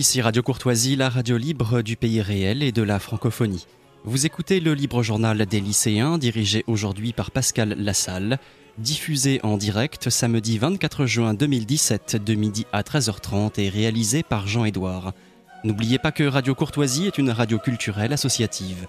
Ici Radio Courtoisie, la radio libre du pays réel et de la francophonie. Vous écoutez le libre journal des lycéens, dirigé aujourd'hui par Pascal Lassalle, diffusé en direct samedi 24 juin 2017 de midi à 13h30 et réalisé par Jean-Édouard. N'oubliez pas que Radio Courtoisie est une radio culturelle associative.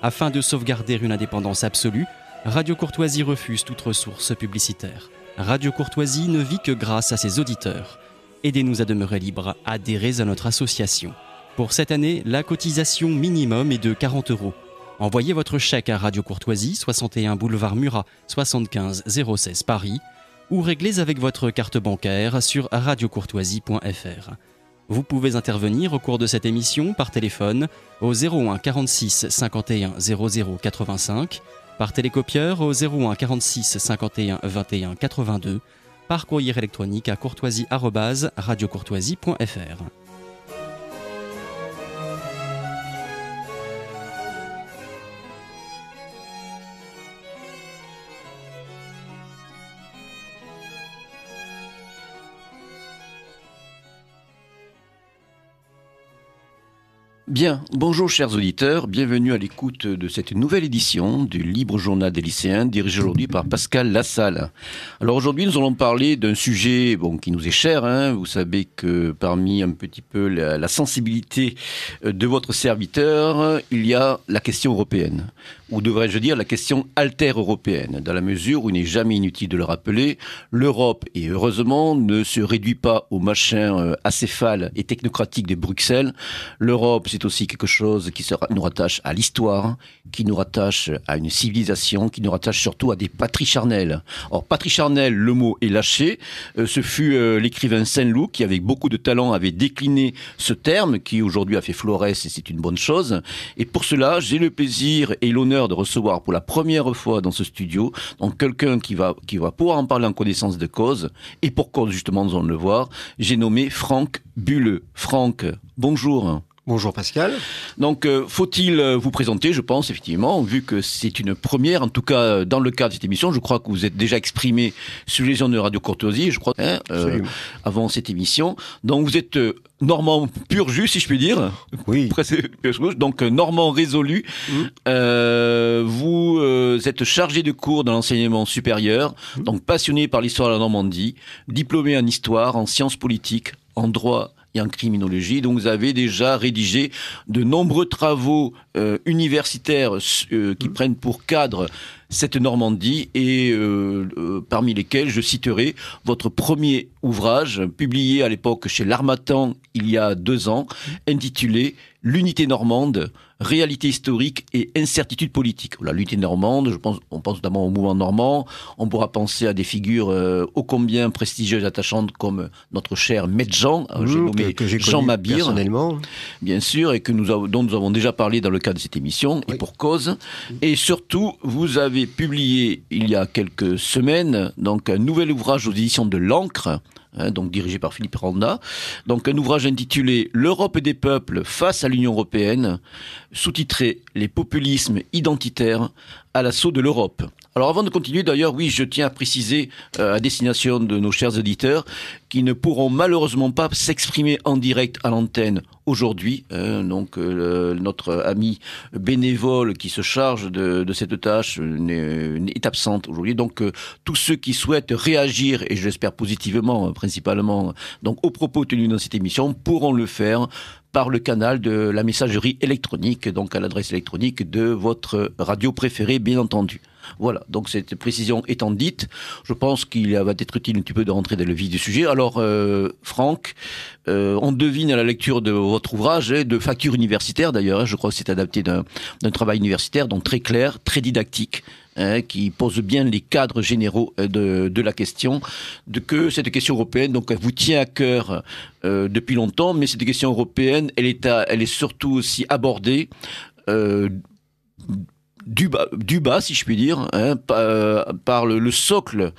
Afin de sauvegarder une indépendance absolue, Radio Courtoisie refuse toute ressource publicitaire. Radio Courtoisie ne vit que grâce à ses auditeurs. Aidez-nous à demeurer libre, adhérez à notre association. Pour cette année, la cotisation minimum est de 40 euros. Envoyez votre chèque à Radio Courtoisie, 61 boulevard Murat, 75 016 Paris, ou réglez avec votre carte bancaire sur radiocourtoisie.fr. Vous pouvez intervenir au cours de cette émission par téléphone au 01 46 51 00 85, par télécopieur au 01 46 51 21 82, par courrier électronique à courtoisie-radiocourtoisie.fr. Bien, bonjour chers auditeurs, bienvenue à l'écoute de cette nouvelle édition du Libre Journal des lycéens dirigé aujourd'hui par Pascal Lassalle. Alors aujourd'hui nous allons parler d'un sujet bon, qui nous est cher, hein. vous savez que parmi un petit peu la, la sensibilité de votre serviteur, il y a la question européenne ou devrais-je dire la question alter-européenne, dans la mesure où il n'est jamais inutile de le rappeler, l'Europe, et heureusement, ne se réduit pas au machin euh, acéphale et technocratique de Bruxelles. L'Europe, c'est aussi quelque chose qui nous rattache à l'histoire, qui nous rattache à une civilisation, qui nous rattache surtout à des patries charnelles. Or, patrie charnelle, le mot est lâché. Euh, ce fut euh, l'écrivain Saint-Loup qui, avec beaucoup de talent, avait décliné ce terme, qui aujourd'hui a fait florès, et c'est une bonne chose. Et pour cela, j'ai le plaisir et l'honneur de recevoir pour la première fois dans ce studio donc quelqu'un qui va qui va pouvoir en parler en connaissance de cause et pour cause justement nous allons le voir. J'ai nommé Franck Bulleux. Franck, bonjour. Bonjour Pascal. Donc, euh, faut-il euh, vous présenter, je pense, effectivement, vu que c'est une première, en tout cas euh, dans le cadre de cette émission, je crois que vous êtes déjà exprimé sur les zones de Radio Courtoisie, je crois, hein, avant cette émission. Donc, vous êtes normand pur jus, si je puis dire. Oui. Donc, normand résolu. Mmh. vous êtes chargé de cours dans l'enseignement supérieur, mmh. donc passionné par l'histoire de la Normandie, diplômé en histoire, en sciences politiques, en droit et en criminologie. Donc vous avez déjà rédigé de nombreux travaux euh, universitaires euh, qui mmh. prennent pour cadre cette Normandie et euh, euh, parmi lesquels je citerai votre premier ouvrage publié à l'époque chez l'Armatan il y a deux ans intitulé L'unité normande, réalité historique et incertitude politique. La l'unité normande, je pense, on pense notamment au mouvement normand. On pourra penser à des figures euh, ô combien prestigieuses et attachantes comme notre cher Jean, mmh, j'ai nommé que, Jean Mabir, personnellement. bien sûr, et que nous avons, dont nous avons déjà parlé dans le cadre de cette émission, et pour cause. Et surtout, vous avez publié il y a quelques semaines donc un nouvel ouvrage aux éditions de l'encre. Hein, donc dirigé par Philippe Randa, donc un ouvrage intitulé L'Europe des peuples face à l'Union européenne, sous-titré Les populismes identitaires à l'assaut de l'Europe. Alors avant de continuer, d'ailleurs, oui, je tiens à préciser euh, à destination de nos chers auditeurs qui ne pourront malheureusement pas s'exprimer en direct à l'antenne aujourd'hui. Hein, donc euh, notre ami bénévole qui se charge de, de cette tâche est, absente aujourd'hui. Donc euh, tous ceux qui souhaitent réagir, et je l'espère positivement principalement, donc aux propos tenus dans cette émission, pourront le faire par le canal de la messagerie électronique, donc à l'adresse électronique de votre radio préférée, bien entendu. Voilà, donc cette précision étant dite, je pense qu'il va être utile un petit peu de rentrer dans le vif du sujet. Alors, euh, Franck, euh, on devine à la lecture de votre ouvrage, et de facture universitaire d'ailleurs, hein, je crois que c'est adapté d'un travail universitaire, donc très clair, très didactique, hein, qui pose bien les cadres généraux euh, de, la question, de que cette question européenne, donc vous tient à cœur depuis longtemps, mais cette question européenne, elle est, elle est surtout aussi abordée du bas, du bas, si je puis dire, hein, euh, par, le, socle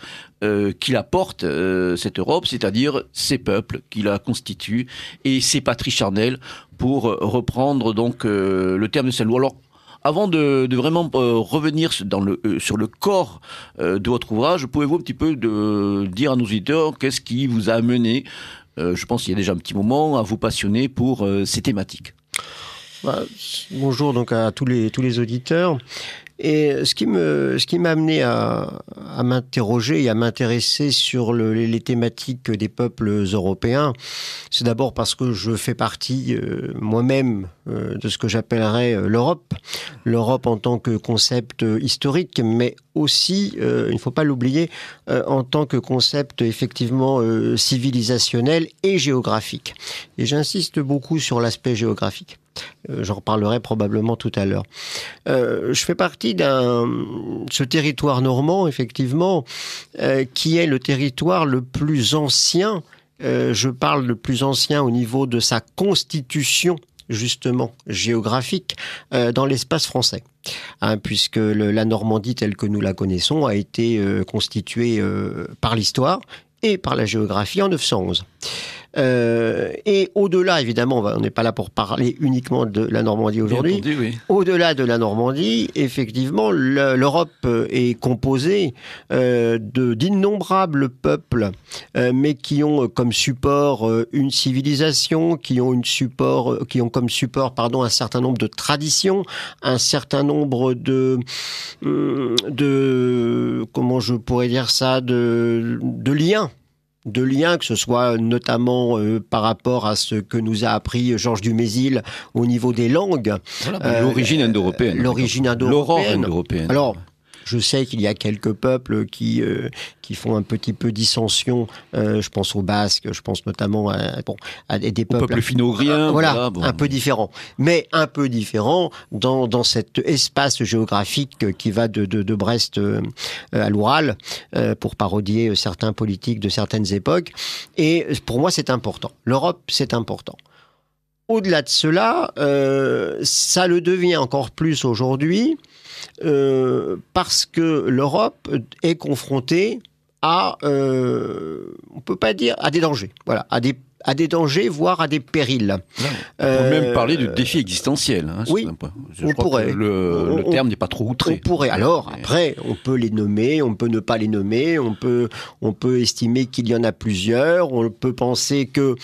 euh, qu'il apporte euh, cette Europe, c'est-à-dire ces peuples qui la constituent et ses patries charnelles, pour reprendre donc le terme de Saint-Loup. Alors, avant de, vraiment revenir dans le, sur le corps de votre ouvrage, pouvez-vous un petit peu dire à nos auditeurs qu'est-ce qui vous a amené je pense qu'il y a déjà un petit moment, à vous passionner pour ces thématiques? Bah, bonjour donc à tous les, tous les auditeurs. Et ce qui m'a amené à, à m'interroger et à m'intéresser sur le, les, thématiques des peuples européens, c'est d'abord parce que je fais partie euh, moi-même euh, de ce que j'appellerais euh, l'Europe, l'Europe en tant que concept historique, mais aussi, il ne faut pas l'oublier, en tant que concept effectivement civilisationnel et géographique. Et j'insiste beaucoup sur l'aspect géographique. Euh, j'en reparlerai probablement tout à l'heure. Euh, je fais partie d'un ce territoire normand, effectivement, euh, qui est le territoire le plus ancien. je parle le plus ancien au niveau de sa constitution justement géographique dans l'espace français. Hein, puisque la Normandie telle que nous la connaissons a été constituée par l'histoire et par la géographie en 911. Euh, et au-delà, évidemment, on n'est pas là pour parler uniquement de la Normandie aujourd'hui. Au-delà de la Normandie, effectivement, l'Europe est composée euh, d'innombrables peuples, euh, mais qui ont comme support euh, une civilisation, qui ont une support, qui ont comme support, pardon, un certain nombre de traditions, un certain nombre de, de, comment je pourrais dire ça, de, de liens de liens, que ce soit notamment euh, par rapport à ce que nous a appris Georges Dumézil au niveau des langues. l'origine indo-européenne. L'origine indo-européenne. Alors, je sais qu'il y a quelques peuples qui euh, qui font un petit peu dissension. Euh, je pense aux Basques, je pense notamment à, bon, à des peuples, peuple finno-ougriens, voilà, un peu différents, mais un peu différents dans dans cet espace géographique qui va de de, de Brest euh, à l'Oural, pour parodier certains politiques de certaines époques. Et pour moi, c'est important. L'Europe, c'est important. Au-delà de cela, euh, ça le devient encore plus aujourd'hui euh, parce que l'Europe est confrontée à, euh, on peut pas dire, à des dangers, voilà, à des à des dangers, voire à des périls. on peut même parler de défi existentiel. Hein, oui, on pourrait. le, terme n'est pas trop outré. On pourrait. Alors après, on peut les nommer, on peut ne pas les nommer, on peut, on peut estimer qu'il y en a plusieurs, on peut penser que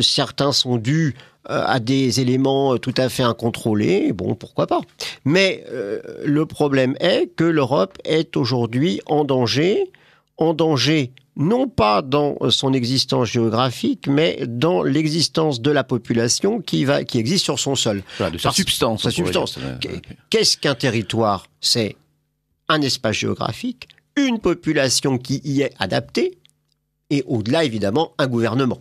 certains sont dus euh, à des éléments tout à fait incontrôlés, bon, pourquoi pas. Mais euh, le problème est que l'Europe est aujourd'hui en danger, en danger non pas dans son existence géographique, mais dans l'existence de la population qui va, qui existe sur son sol. de sa substance. Sa substance. Qu'est-ce qu'un territoire C'est? Un espace géographique, une population qui y est adaptée, et au-delà, évidemment, un gouvernement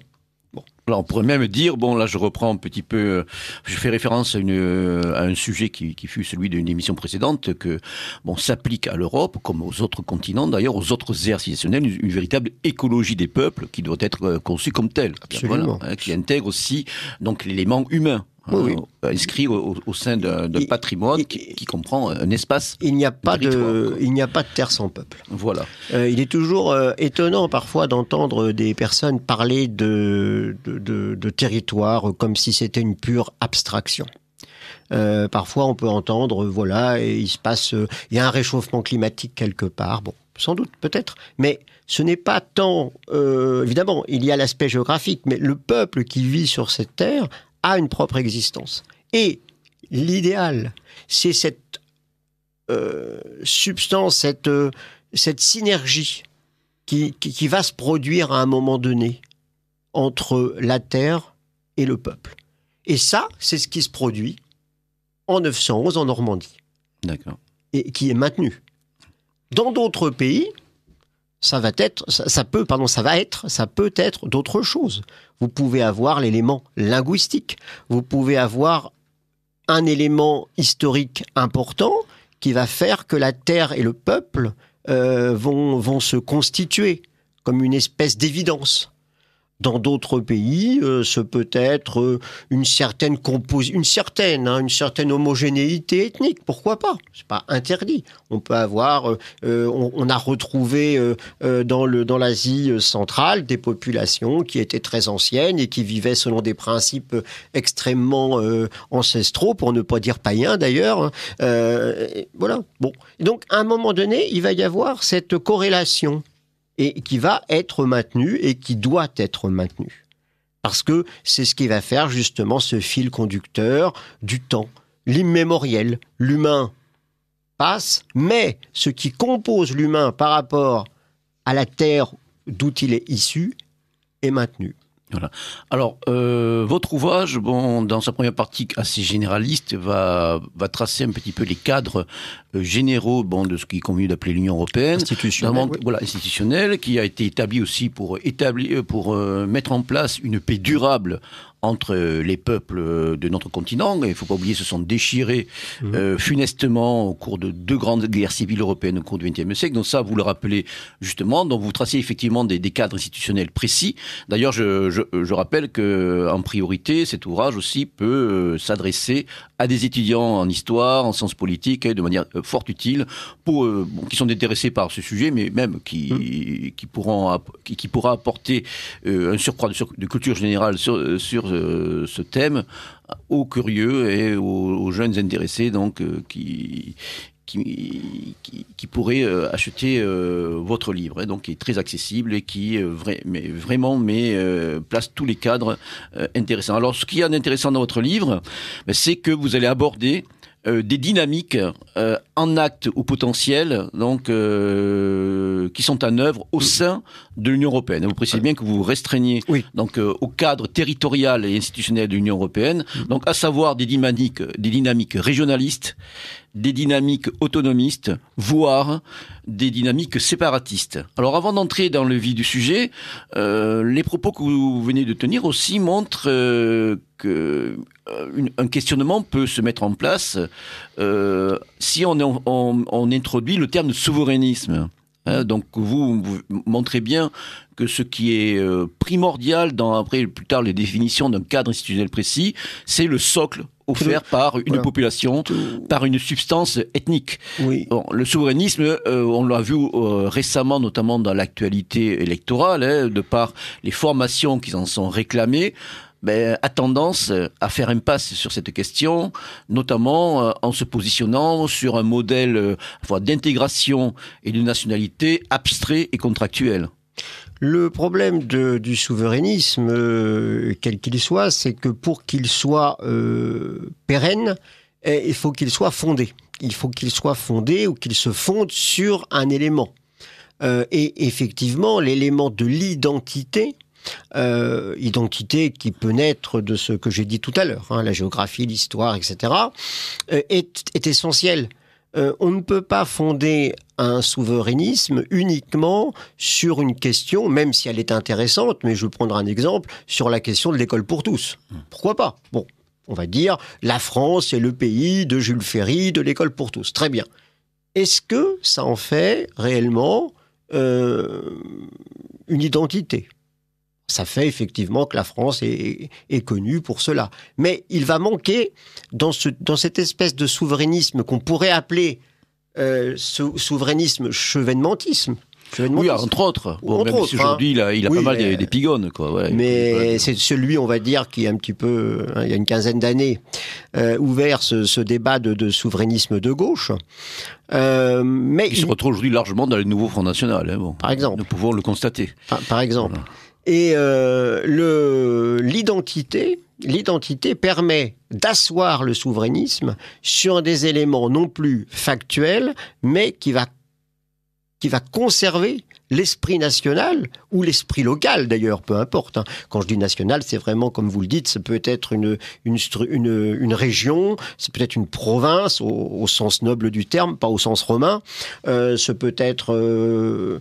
on pourrait même dire, bon là je reprends un petit peu, euh, je fais référence à, une, euh, à un sujet qui, qui fut celui d'une émission précédente, que bon s'applique à l'Europe, comme aux autres continents. D'ailleurs, aux autres aires civilisationnelles, une, véritable écologie des peuples qui doit être euh, conçue comme telle, Absolument. Hein, qui intègre aussi donc l'élément humain oui, euh, inscrit au, sein d'un patrimoine qui, comprend un espace. Il n'y a pas de, il n'y a pas de terre sans peuple. Voilà. Euh, il est toujours euh, étonnant parfois d'entendre des personnes parler de, de, de, territoire comme si c'était une pure abstraction. parfois, on peut entendre, voilà, et il se passe, il y a un réchauffement climatique quelque part. Bon, sans doute, peut-être, mais ce n'est pas tant, évidemment, il y a l'aspect géographique, mais le peuple qui vit sur cette terre a une propre existence. Et l'idéal, c'est cette euh, substance, cette, euh, cette synergie qui, qui, va se produire à un moment donné entre la terre et le peuple. Et ça, c'est ce qui se produit en 911 en Normandie. D'accord. Et qui est maintenu. Dans d'autres pays, ça va être, ça, peut, être, d'autres choses. Vous pouvez avoir l'élément linguistique. Vous pouvez avoir un élément historique important qui va faire que la terre et le peuple euh, vont se constituer comme une espèce d'évidence. Dans d'autres pays, euh, ce peut être euh, une certaine compos une certaine, hein, une certaine homogénéité ethnique. Pourquoi pas? C'est pas interdit. On peut avoir, euh, on, a retrouvé dans le dans l'Asie centrale des populations qui étaient très anciennes et qui vivaient selon des principes extrêmement ancestraux, pour ne pas dire païens d'ailleurs. Hein. voilà. Bon. Donc, à un moment donné, il va y avoir cette corrélation et qui va être maintenu et qui doit être maintenu. Parce que c'est ce qui va faire justement ce fil conducteur du temps, l'immémoriel. L'humain passe, mais ce qui compose l'humain par rapport à la Terre d'où il est issu est maintenu. Voilà. Alors, euh, votre ouvrage, bon, dans sa première partie assez généraliste, va, va tracer un petit peu les cadres euh, généraux bon, de ce qui est convenu d'appeler l'Union européenne. Institutionnelle. Voilà, institutionnelle, qui a été établie aussi pour, établir, pour euh, mettre en place une paix durable entre les peuples de notre continent. Il ne faut pas oublier, se sont déchirés mmh. euh, funestement au cours de deux grandes guerres civiles européennes au cours du XXe siècle. Donc ça, vous le rappelez justement. Donc vous tracez effectivement des, des cadres institutionnels précis. D'ailleurs, je, je, je, rappelle que en priorité, cet ouvrage aussi peut euh, s'adresser à des étudiants en histoire, en sciences politiques, de manière euh, fort utile, pour, euh, bon, qui sont intéressés par ce sujet, mais même qui, mmh. qui, pourront, qui, qui pourra apporter euh, un surcroît de, de, culture générale sur, sur euh, ce thème aux curieux et aux, jeunes intéressés donc euh, qui qui, pourrait euh, acheter votre livre, hein, donc qui est très accessible et qui mais, vraiment place tous les cadres intéressants. Alors, ce qui est intéressant dans votre livre, ben, c'est que vous allez aborder euh, des dynamiques euh, en acte ou potentiel, donc euh, qui sont en œuvre au sein de l'Union européenne. Vous précisez bien que vous restreignez oui. donc au cadre territorial et institutionnel de l'Union européenne, donc à savoir des dynamiques, des dynamiques régionalistes, des dynamiques autonomistes, voire des dynamiques séparatistes. Alors avant d'entrer dans le vif du sujet, euh, les propos que vous venez de tenir aussi montrent euh, que une, un questionnement peut se mettre en place euh, si on, on, on, introduit le terme de souverainisme. Hein, donc vous, vous, montrez bien que ce qui est primordial dans après plus tard les définitions d'un cadre institutionnel précis, c'est le socle offert par une voilà. population, par une substance ethnique. Oui. Bon, le souverainisme, euh, on l'a vu euh, récemment, notamment dans l'actualité électorale, hein, de par les formations qui en sont réclamées, ben, a tendance à faire impasse sur cette question, notamment euh, en se positionnant sur un modèle euh, d'intégration et de nationalité abstrait et contractuel. Le problème du souverainisme, euh, quel qu'il soit, c'est que pour qu'il soit euh, pérenne, eh, il faut qu'il soit fondé. Il faut qu'il soit fondé ou qu'il se fonde sur un élément. Euh, et effectivement, l'élément de l'identité, euh, identité qui peut naître de ce que j'ai dit tout à l'heure, hein, la géographie, l'histoire, etc., euh, est, est essentiel. Euh, on ne peut pas fonder un souverainisme uniquement sur une question, même si elle est intéressante, mais je vais prendre un exemple sur la question de l'école pour tous. Pourquoi pas? Bon, on va dire la France est le pays de Jules Ferry, de l'école pour tous. Très bien. Est-ce que ça en fait réellement une identité? Ça fait effectivement que la France est, est, connue pour cela. Mais il va manquer dans, ce, dans cette espèce de souverainisme qu'on pourrait appeler euh, sou souverainisme chevènementisme. Oui, entre autres. Bon, entre même autres, si aujourd'hui, hein. il a, il a oui, pas mal d'épigones, quoi. Ouais, mais ouais. c'est celui, on va dire, qui est un petit peu, hein, il y a une quinzaine d'années, euh, ouvert ce, ce débat de, de, souverainisme de gauche. Euh, mais il, il, se retrouve aujourd'hui largement dans le nouveau Front National. Hein, bon. Par exemple. Nous pouvons le constater. Par, par exemple. Voilà. Et euh, l'identité, permet d'asseoir le souverainisme sur des éléments non plus factuels, mais qui va conserver l'esprit national ou l'esprit local d'ailleurs, peu importe. Hein. Quand je dis national, c'est vraiment comme vous le dites, ça peut être une une, région, c'est peut-être une province au, sens noble du terme, pas au sens romain. Euh, ce peut être euh,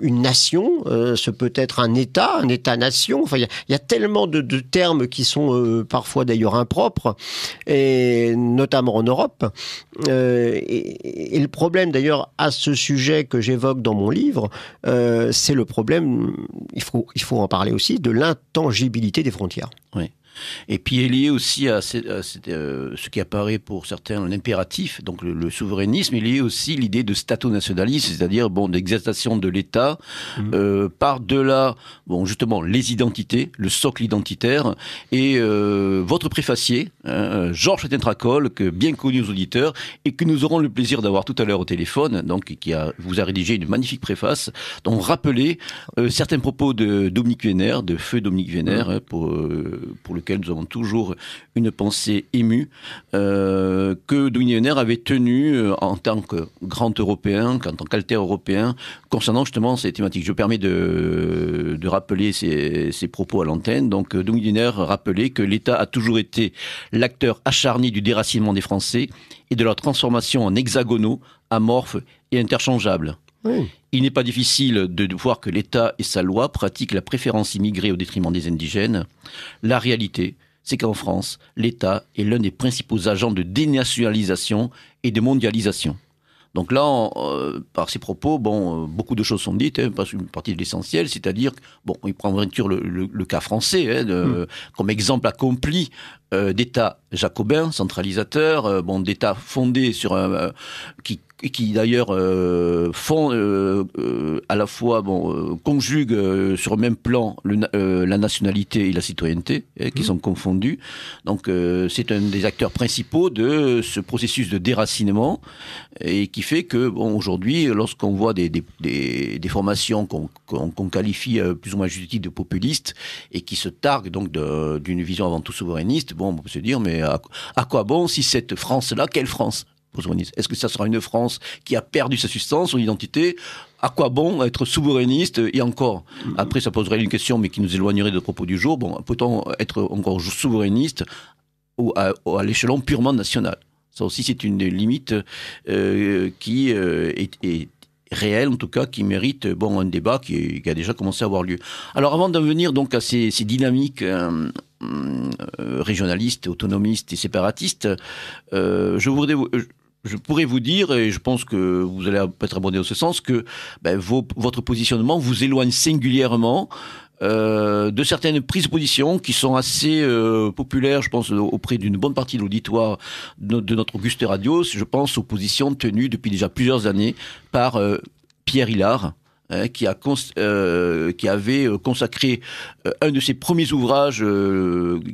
une nation, euh, ce peut être un État, un État-nation. Enfin, il y, a tellement de, termes qui sont euh, parfois d'ailleurs impropres, et notamment en Europe. Euh, et, le problème d'ailleurs à ce sujet que j'évoque dans mon livre, c'est le problème, il faut, il faut en parler aussi, de l'intangibilité des frontières. Oui. Et puis il est lié aussi à, euh, ce qui apparaît pour certains un impératif, donc le, souverainisme, il est lié aussi l'idée de stato-nationalisme, c'est-à-dire bon, d'exaltation de l'État mmh. euh, par-delà, bon, justement, les identités, le socle identitaire. Et euh, votre préfacier, hein, Georges Tentracol, que bien connu aux auditeurs, et que nous aurons le plaisir d'avoir tout à l'heure au téléphone, donc qui a, vous a rédigé une magnifique préface, dont rappeler certains propos de Dominique Vénère, de Feu Dominique Vénère, mmh. hein, pour, pour lequel nous avons toujours une pensée émue euh, que Dominique avait tenue euh, en tant que grand européen, en tant qu'alter européen, concernant justement ces thématiques. Je me permets de, rappeler ces, propos à l'antenne. Donc Dominique rappelait que l'État a toujours été l'acteur acharné du déracinement des Français et de leur transformation en hexagonaux, amorphes et interchangeables. Il n'est pas difficile de voir que l'État et sa loi pratiquent la préférence immigrée au détriment des indigènes. La réalité, c'est qu'en France, l'État est l'un des principaux agents de dénationalisation et de mondialisation. Donc là, euh, par ces propos, bon, euh, beaucoup de choses sont dites, hein, pas une partie de l'essentiel, c'est-à-dire, bon, il prend en le, le, le, cas français hein, de, mm. comme exemple accompli euh, d'État jacobin, centralisateur, bon, d'État fondé sur un, qui qui d'ailleurs euh, font euh, euh, à la fois bon conjuguent sur le même plan la nationalité et la citoyenneté hein, qui mmh. sont confondus. Donc c'est un des acteurs principaux de ce processus de déracinement et qui fait que bon aujourd'hui lorsqu'on voit des, des, des, des formations qu'on qualifie plus ou moins juste de populistes et qui se targuent donc d'une vision avant tout souverainiste, bon on peut se dire mais à, à quoi bon si cette France là quelle France? Est-ce que ça sera une France qui a perdu sa substance, son identité? À quoi bon être souverainiste Et encore, après, ça poserait une question, mais qui nous éloignerait de propos du jour. Bon, peut-on être encore souverainiste ou à, l'échelon purement national? Ça aussi, c'est une limite euh, qui euh, est, réelle, en tout cas, qui mérite bon un débat qui, a déjà commencé à avoir lieu. Alors, avant d'en venir donc à ces, dynamiques euh, régionalistes, autonomistes et séparatistes, je voudrais je pourrais vous dire, et je pense que vous allez peut-être abonder dans ce sens, que ben, votre positionnement vous éloigne singulièrement euh, de certaines prises de position qui sont assez euh, populaires, je pense, auprès d'une bonne partie de l'auditoire de, notre Auguste Radio. Je pense aux positions tenues depuis déjà plusieurs années par euh, Pierre Hillard, Hein, qui, a euh, qui avait euh, consacré euh, un de ses premiers ouvrages,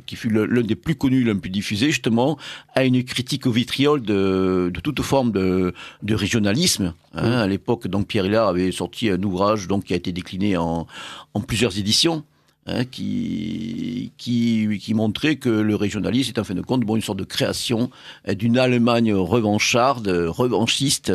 qui fut l'un des plus connus, l'un plus diffusé, justement, à une critique au vitriol de, de toute forme de, de régionalisme. Hein. À l'époque, donc Pierre Hillard avait sorti un ouvrage donc qui a été décliné en, en plusieurs éditions. Hein, qui, qui, qui, montrait que le régionalisme est en fin de compte bon, une sorte de création euh, d'une Allemagne revancharde, revanchiste,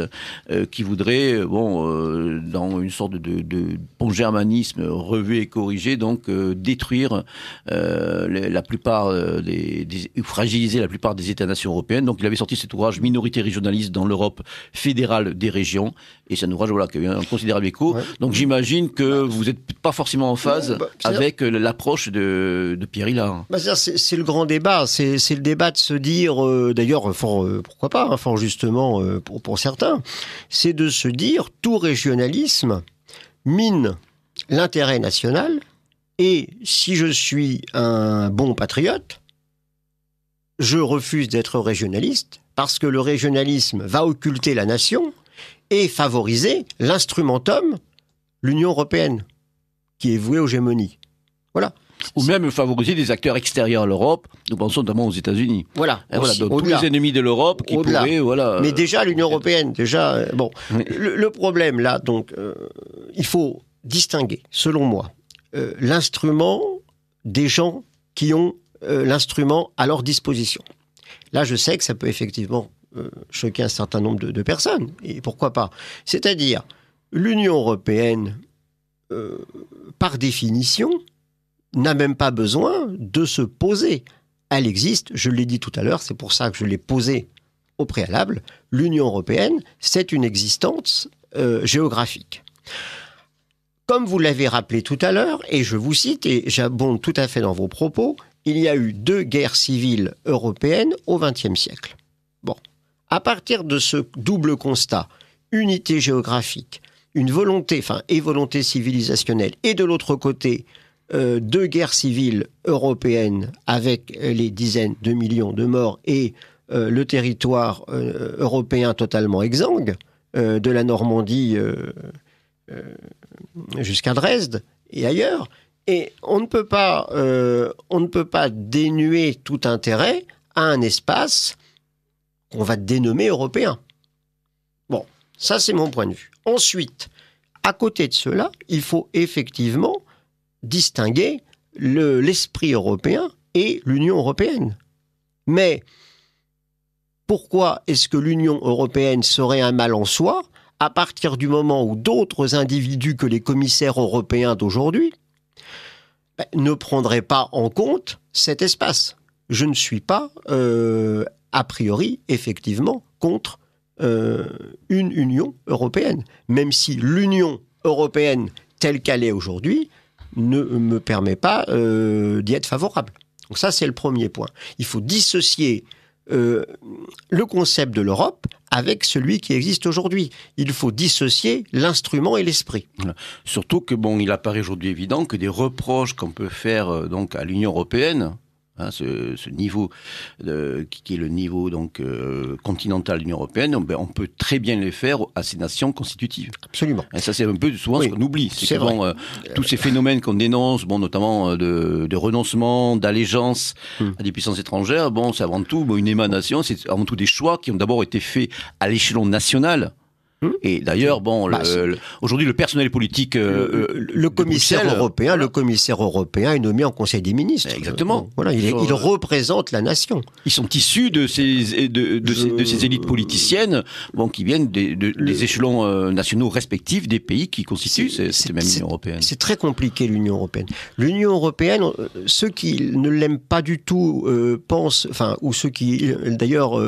euh, qui voudrait, bon, euh, dans une sorte de, de bon germanisme revu et corrigé, donc détruire la plupart des, des, fragiliser la plupart des États-nations européennes. Donc il avait sorti cet ouvrage Minorité régionaliste dans l'Europe fédérale des régions, et c'est un ouvrage voilà, qui a eu un considérable écho. Donc j'imagine que vous n'êtes pas forcément en phase bah, avec l'approche de, Pierre Hillard. Bah, c'est le grand débat. C'est le débat de se dire, euh, d'ailleurs, euh, pourquoi pas, hein, fort justement euh, pour, pour certains, c'est de se dire tout régionalisme mine l'intérêt national et si je suis un bon patriote, je refuse d'être régionaliste parce que le régionalisme va occulter la nation et favoriser l'instrumentum, l'Union européenne, qui est vouée aux gémonies. Voilà. Ou même favoriser des acteurs extérieurs à l'Europe. Nous pensons notamment aux États-Unis. Voilà. voilà donc tous les ennemis de l'Europe qui pourraient, voilà. Mais déjà l'Union européenne, déjà, euh, bon. Le, problème là, donc, euh, il faut distinguer, selon moi, euh, l'instrument des gens qui ont l'instrument à leur disposition. Là, je sais que ça peut effectivement choquer un certain nombre de, personnes. Et pourquoi pas C'est-à-dire, l'Union européenne, par définition, n'a même pas besoin de se poser. Elle existe, je l'ai dit tout à l'heure, c'est pour ça que je l'ai posé au préalable. L'Union européenne, c'est une existence euh, géographique. Comme vous l'avez rappelé tout à l'heure, et je vous cite, et j'abonde tout à fait dans vos propos, il y a eu deux guerres civiles européennes au XXe siècle. Bon, à partir de ce double constat, unité géographique, une volonté, enfin, et volonté civilisationnelle, et de l'autre côté, euh, deux guerres civiles européennes avec les dizaines de millions de morts et euh, le territoire euh, européen totalement exsangue, de la Normandie jusqu'à Dresde et ailleurs. Et on on ne peut pas dénuer tout intérêt à un espace qu'on va dénommer européen. Bon, ça c'est mon point de vue. Ensuite, à côté de cela, il faut effectivement distinguer l'esprit européen et l'Union européenne. Mais pourquoi est-ce que l'Union européenne serait un mal en soi à partir du moment où d'autres individus que les commissaires européens d'aujourd'hui ben, ne prendraient pas en compte cet espace? Je ne suis pas, euh, a priori, effectivement, contre euh, une Union européenne, même si l'Union européenne telle qu'elle est aujourd'hui ne me permet pas euh, d'y être favorable. Donc ça, c'est le premier point. Il faut dissocier euh, le concept de l'Europe avec celui qui existe aujourd'hui. Il faut dissocier l'instrument et l'esprit. Surtout que bon, il apparaît aujourd'hui évident que des reproches qu'on peut faire donc à l'Union européenne Hein, ce, ce, niveau de, qui, est le niveau donc euh, continental de l'Union européenne, on, ben, on, peut très bien les faire à ces nations constitutives. Absolument. Et ça, c'est un peu souvent ce qu'on oublie. C'est bon, euh, tous ces phénomènes qu'on dénonce, bon, notamment euh, de, de renoncement, d'allégeance hmm. à des puissances étrangères, bon, c'est avant tout bon, une émanation, c'est avant tout des choix qui ont d'abord été faits à l'échelon national Hmm et d'ailleurs, bon, bah, aujourd'hui, le personnel politique, euh, le, commissaire européen, le commissaire européen est nommé en Conseil des ministres. Exactement. voilà, il, il, représente la nation. Ils sont issus de ces de, de, ces, de ces, élites politiciennes, bon, qui viennent des, des échelons euh, nationaux respectifs des pays qui constituent cette même Union européenne. C'est très compliqué l'Union européenne. L'Union européenne, euh, ceux qui ne l'aiment pas du tout pensent, enfin, ou ceux qui d'ailleurs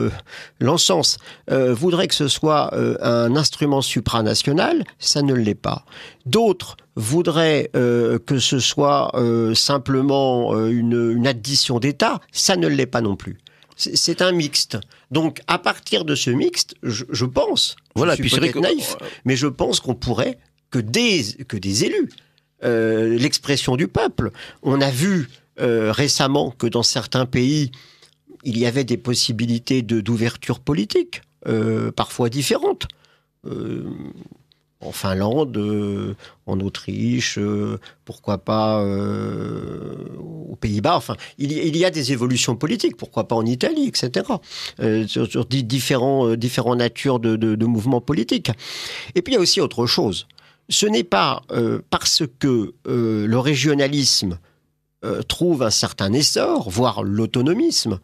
l'encensent, voudraient que ce soit un instrument supranational, ça ne l'est pas. D'autres voudraient euh, que ce soit euh, simplement euh, une, addition d'États, ça ne l'est pas non plus. C'est un mixte. Donc, à partir de ce mixte, je, pense, voilà, je suis peut-être naïf, mais je pense qu'on pourrait que des, que des élus, l'expression du peuple. On a vu récemment que dans certains pays, il y avait des possibilités d'ouverture politique, parfois différentes. Euh, en Finlande, euh, en Autriche, euh, pourquoi pas aux Pays-Bas. Enfin, il y, a des évolutions politiques, pourquoi pas en Italie, etc. sur, différents, différents natures de, mouvements politiques. Et puis il y a aussi autre chose. Ce n'est pas parce que le régionalisme trouve un certain essor, voire l'autonomisme,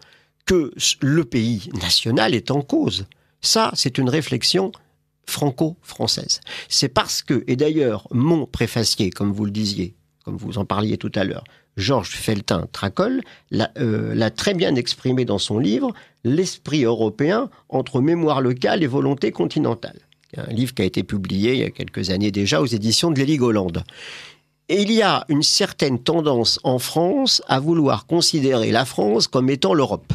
que le pays national est en cause. Ça, c'est une réflexion franco-française. C'est parce que, et d'ailleurs, mon préfacier, comme vous le disiez, comme vous en parliez tout à l'heure, Georges Feltin Tracol euh, l'a très bien exprimé dans son livre L'esprit européen entre mémoire locale et volonté continentale. Un livre qui a été publié il y a quelques années déjà aux éditions de Hollande. Et il y a une certaine tendance en France à vouloir considérer la France comme étant l'Europe.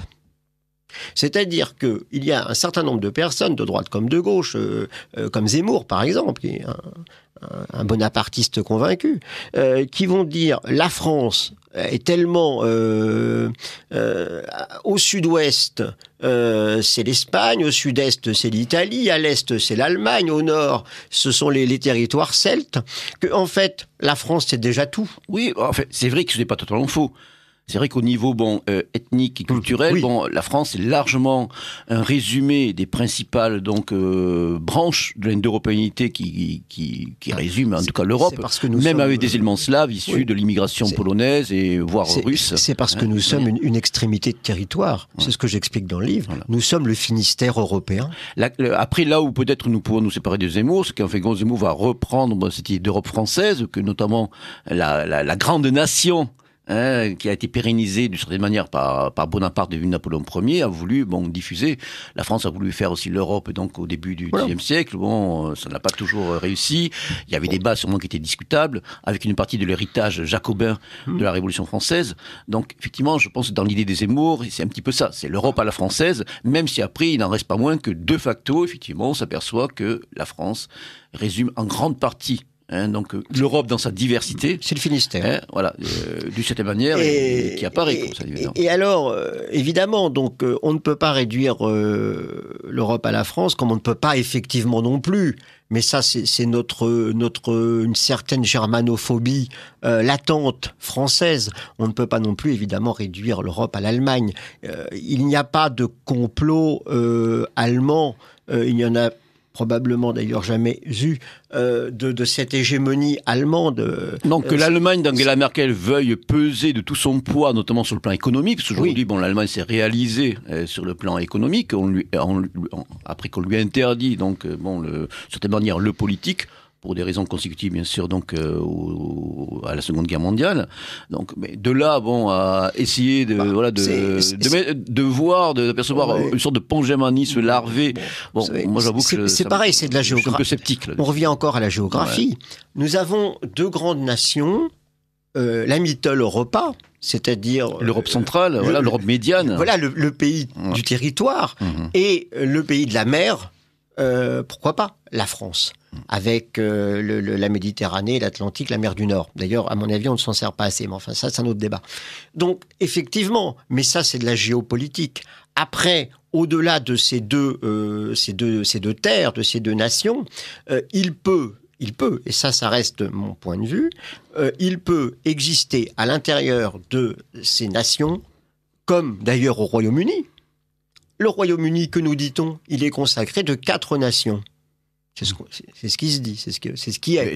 C'est-à-dire qu'il y a un certain nombre de personnes, de droite comme de gauche, euh, euh, comme Zemmour par exemple, qui est un, bonapartiste convaincu, euh, qui vont dire la France est tellement au sud-ouest c'est l'Espagne, au sud-est c'est l'Italie, à l'est c'est l'Allemagne, au nord ce sont les, territoires celtes, que en fait la France c'est déjà tout. Oui, en fait c'est vrai que ce n'est pas totalement faux. C'est vrai qu'au niveau bon euh, ethnique et culturel, bon, la France est largement un résumé des principales donc euh, branches de l'européanité qui, qui, qui résume en tout cas l'Europe, même avec des éléments slaves issus de l'immigration polonaise et voire russe. C'est parce que hein, nous sommes une, extrémité de territoire. C'est ce que j'explique dans le livre. Nous sommes le Finistère européen. après, là où peut-être nous pouvons nous séparer de Zemmour, c'est qu'en fait, Zemmour va reprendre cette idée d'Europe française, que notamment la, la, la grande nation Hein, qui a été pérennisé d'une certaine manière par, par Bonaparte devenu Napoléon Ier, a voulu bon, diffuser. La France a voulu faire aussi l'Europe donc au début du XIe siècle. Bon, ça n'a pas toujours réussi. Il y avait des bases sûrement qui étaient discutables, avec une partie de l'héritage jacobin mmh. de la Révolution française. Donc effectivement, je pense que dans l'idée des Zemmour, c'est un petit peu ça. C'est l'Europe à la française, même si après il n'en reste pas moins que de facto, effectivement, on s'aperçoit que la France résume en grande partie Hein, donc l'Europe dans sa diversité. C'est le Finistère. Hein, voilà, d'une certaine manière, et, qui apparaît et, comme ça. Et, alors, évidemment, donc on ne peut pas réduire l'Europe à la France, comme on ne peut pas effectivement non plus mais ça c'est notre notre une certaine germanophobie euh, latente française. On ne peut pas non plus évidemment réduire l'Europe à l'Allemagne. Euh, il n'y a pas de complot euh, allemand. il y en a probablement d'ailleurs jamais eu euh, de, cette hégémonie allemande. Donc que euh, l'Allemagne d'Angela Merkel veuille peser de tout son poids, notamment sur le plan économique, parce qu'aujourd'hui, bon, l'Allemagne s'est réalisée euh, sur le plan économique, on lui, après qu'on lui a interdit, donc, bon, le, certaine manière, le politique pour des raisons consécutives bien sûr donc euh, à la Seconde Guerre mondiale. Donc mais de là bon à essayer de bah, voilà de, de, de, voir de percevoir une sorte de pongémanisme larvé. Bon, moi j'avoue que c'est pareil, c'est de la géographie. un peu sceptique. On revient encore à la géographie. Nous avons deux grandes nations, euh, la Mittel Europa, c'est-à-dire euh, l'Europe centrale, voilà l'Europe médiane. Voilà le, pays du territoire mhm. et le pays de la mer. Euh, pourquoi pas la France avec euh, la Méditerranée, l'Atlantique, la mer du Nord. D'ailleurs, à mon avis, on ne s'en sert pas assez, mais enfin, ça, c'est un autre débat. Donc, effectivement, mais ça, c'est de la géopolitique. Après, au-delà de ces deux, euh, ces deux, ces deux terres, de ces deux nations, il peut, il peut, et ça, ça reste mon point de vue, il peut exister à l'intérieur de ces nations, comme d'ailleurs au Royaume-Uni. Le Royaume-Uni, que nous dit-on, il est consacré de quatre nations. C'est ce, qui se dit, c'est ce, ce qui est.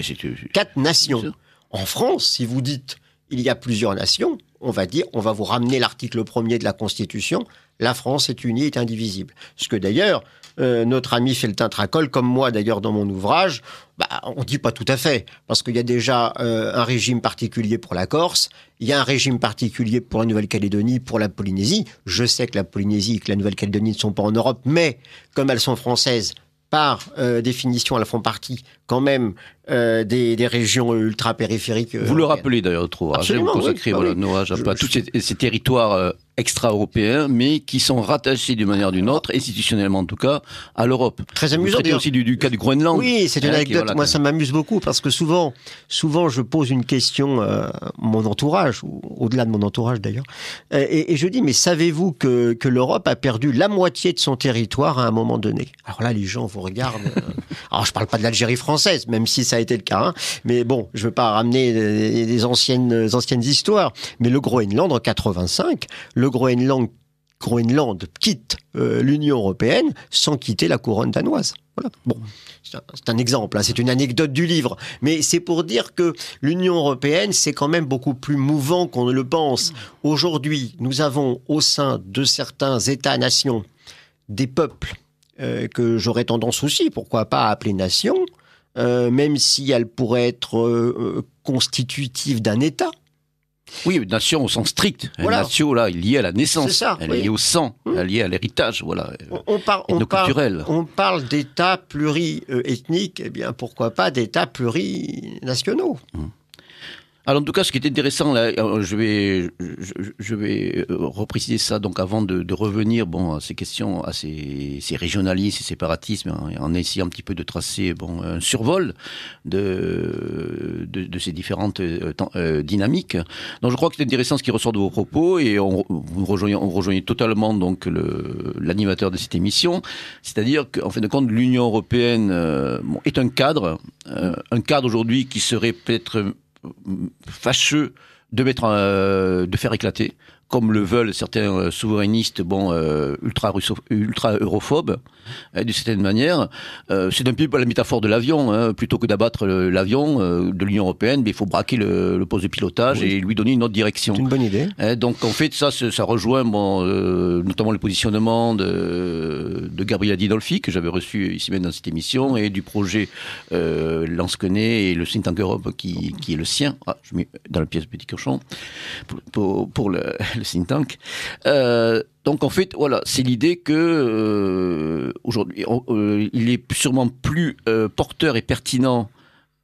Quatre nations. En France, si vous dites il y a plusieurs nations, on va dire, on va vous ramener l'article premier de la Constitution, la France est unie, est indivisible. Ce que d'ailleurs, euh, notre ami Feltin Tracol, comme moi d'ailleurs dans mon ouvrage, bah, on dit pas tout à fait, parce qu'il y a déjà euh, un régime particulier pour la Corse, il y a un régime particulier pour la Nouvelle-Calédonie, pour la Polynésie. Je sais que la Polynésie et que la Nouvelle-Calédonie ne sont pas en Europe, mais comme elles sont françaises, par euh, définition, elles font partie quand même euh, des, régions ultra-périphériques. vous le rappelez d'ailleurs, au ouvrage, vous consacrez bah à tous ces, territoires extra-européens, mais qui sont rattachés d'une manière ou d'une autre, institutionnellement en tout cas, à l'Europe. Très amusant. Vous aussi du, cas du Groenland. Oui, c'est une hein, anecdote. Moi, ça m'amuse beaucoup parce que souvent, souvent, je pose une question à mon entourage, ou au-delà de mon entourage d'ailleurs, et, je dis, mais savez-vous que, que l'Europe a perdu la moitié de son territoire à un moment donné? Alors là, les gens vous regardent. Euh, alors, je parle pas de l'Algérie française, même si ça a été le cas, hein, mais bon, je veux pas ramener des, anciennes, anciennes histoires, mais le Groenland en 85, le Groenland, Groenland quitte euh, l'Union européenne sans quitter la couronne danoise. Voilà. Bon, c'est un, exemple, hein, c'est une anecdote du livre, mais c'est pour dire que l'Union européenne, c'est quand même beaucoup plus mouvant qu'on ne le pense. Aujourd'hui, nous avons au sein de certains États-nations des peuples euh, que j'aurais tendance aussi, pourquoi pas, à appeler nations, euh, même si elles pourraient être constitutives d'un État. Oui, une nation au sens strict. Une nation, là, liée à la naissance. elle est liée au sang, elle est liée à l'héritage, voilà. On, parle, on, parle, on parle d'États pluriethniques, eh bien, pourquoi pas d'États plurinationaux hum. Alors en tout cas, ce qui est intéressant, là, euh, je vais, je, vais euh, repréciser ça donc avant de, revenir bon à ces questions, à ces, ces régionalismes, ces séparatismes, hein, en essayant un petit peu de tracer bon un survol de de, ces différentes euh, dynamiques. Donc je crois que c'est intéressant ce qui ressort de vos propos et on vous rejoignez, on rejoignez totalement donc l'animateur de cette émission, c'est-à-dire qu'en fin de compte l'Union européenne bon, est un cadre, un cadre aujourd'hui qui serait peut-être fâcheux de mettre, euh, de faire éclater comme le veulent certains euh, souverainistes, bon, euh, ultra ultra hein, d'une certaine manière. Euh, c'est un peu la métaphore de l'avion. Hein. plutôt que d'abattre l'avion de l'Union européenne, mais il faut braquer le, poste de pilotage et lui donner une autre direction. C'est une bonne idée. Hein, donc en fait, ça, ça rejoint bon, notamment le positionnement de, de Gabriel Dinolfi que j'avais reçu ici même dans cette émission et du projet euh, et le think tank Europe qui, qui est le sien. Ah, je mets dans la pièce petit cochon pour, pour, pour le le tank. Euh, donc en fait, voilà, c'est l'idée que euh, aujourd'hui, euh, il est sûrement plus porteur et pertinent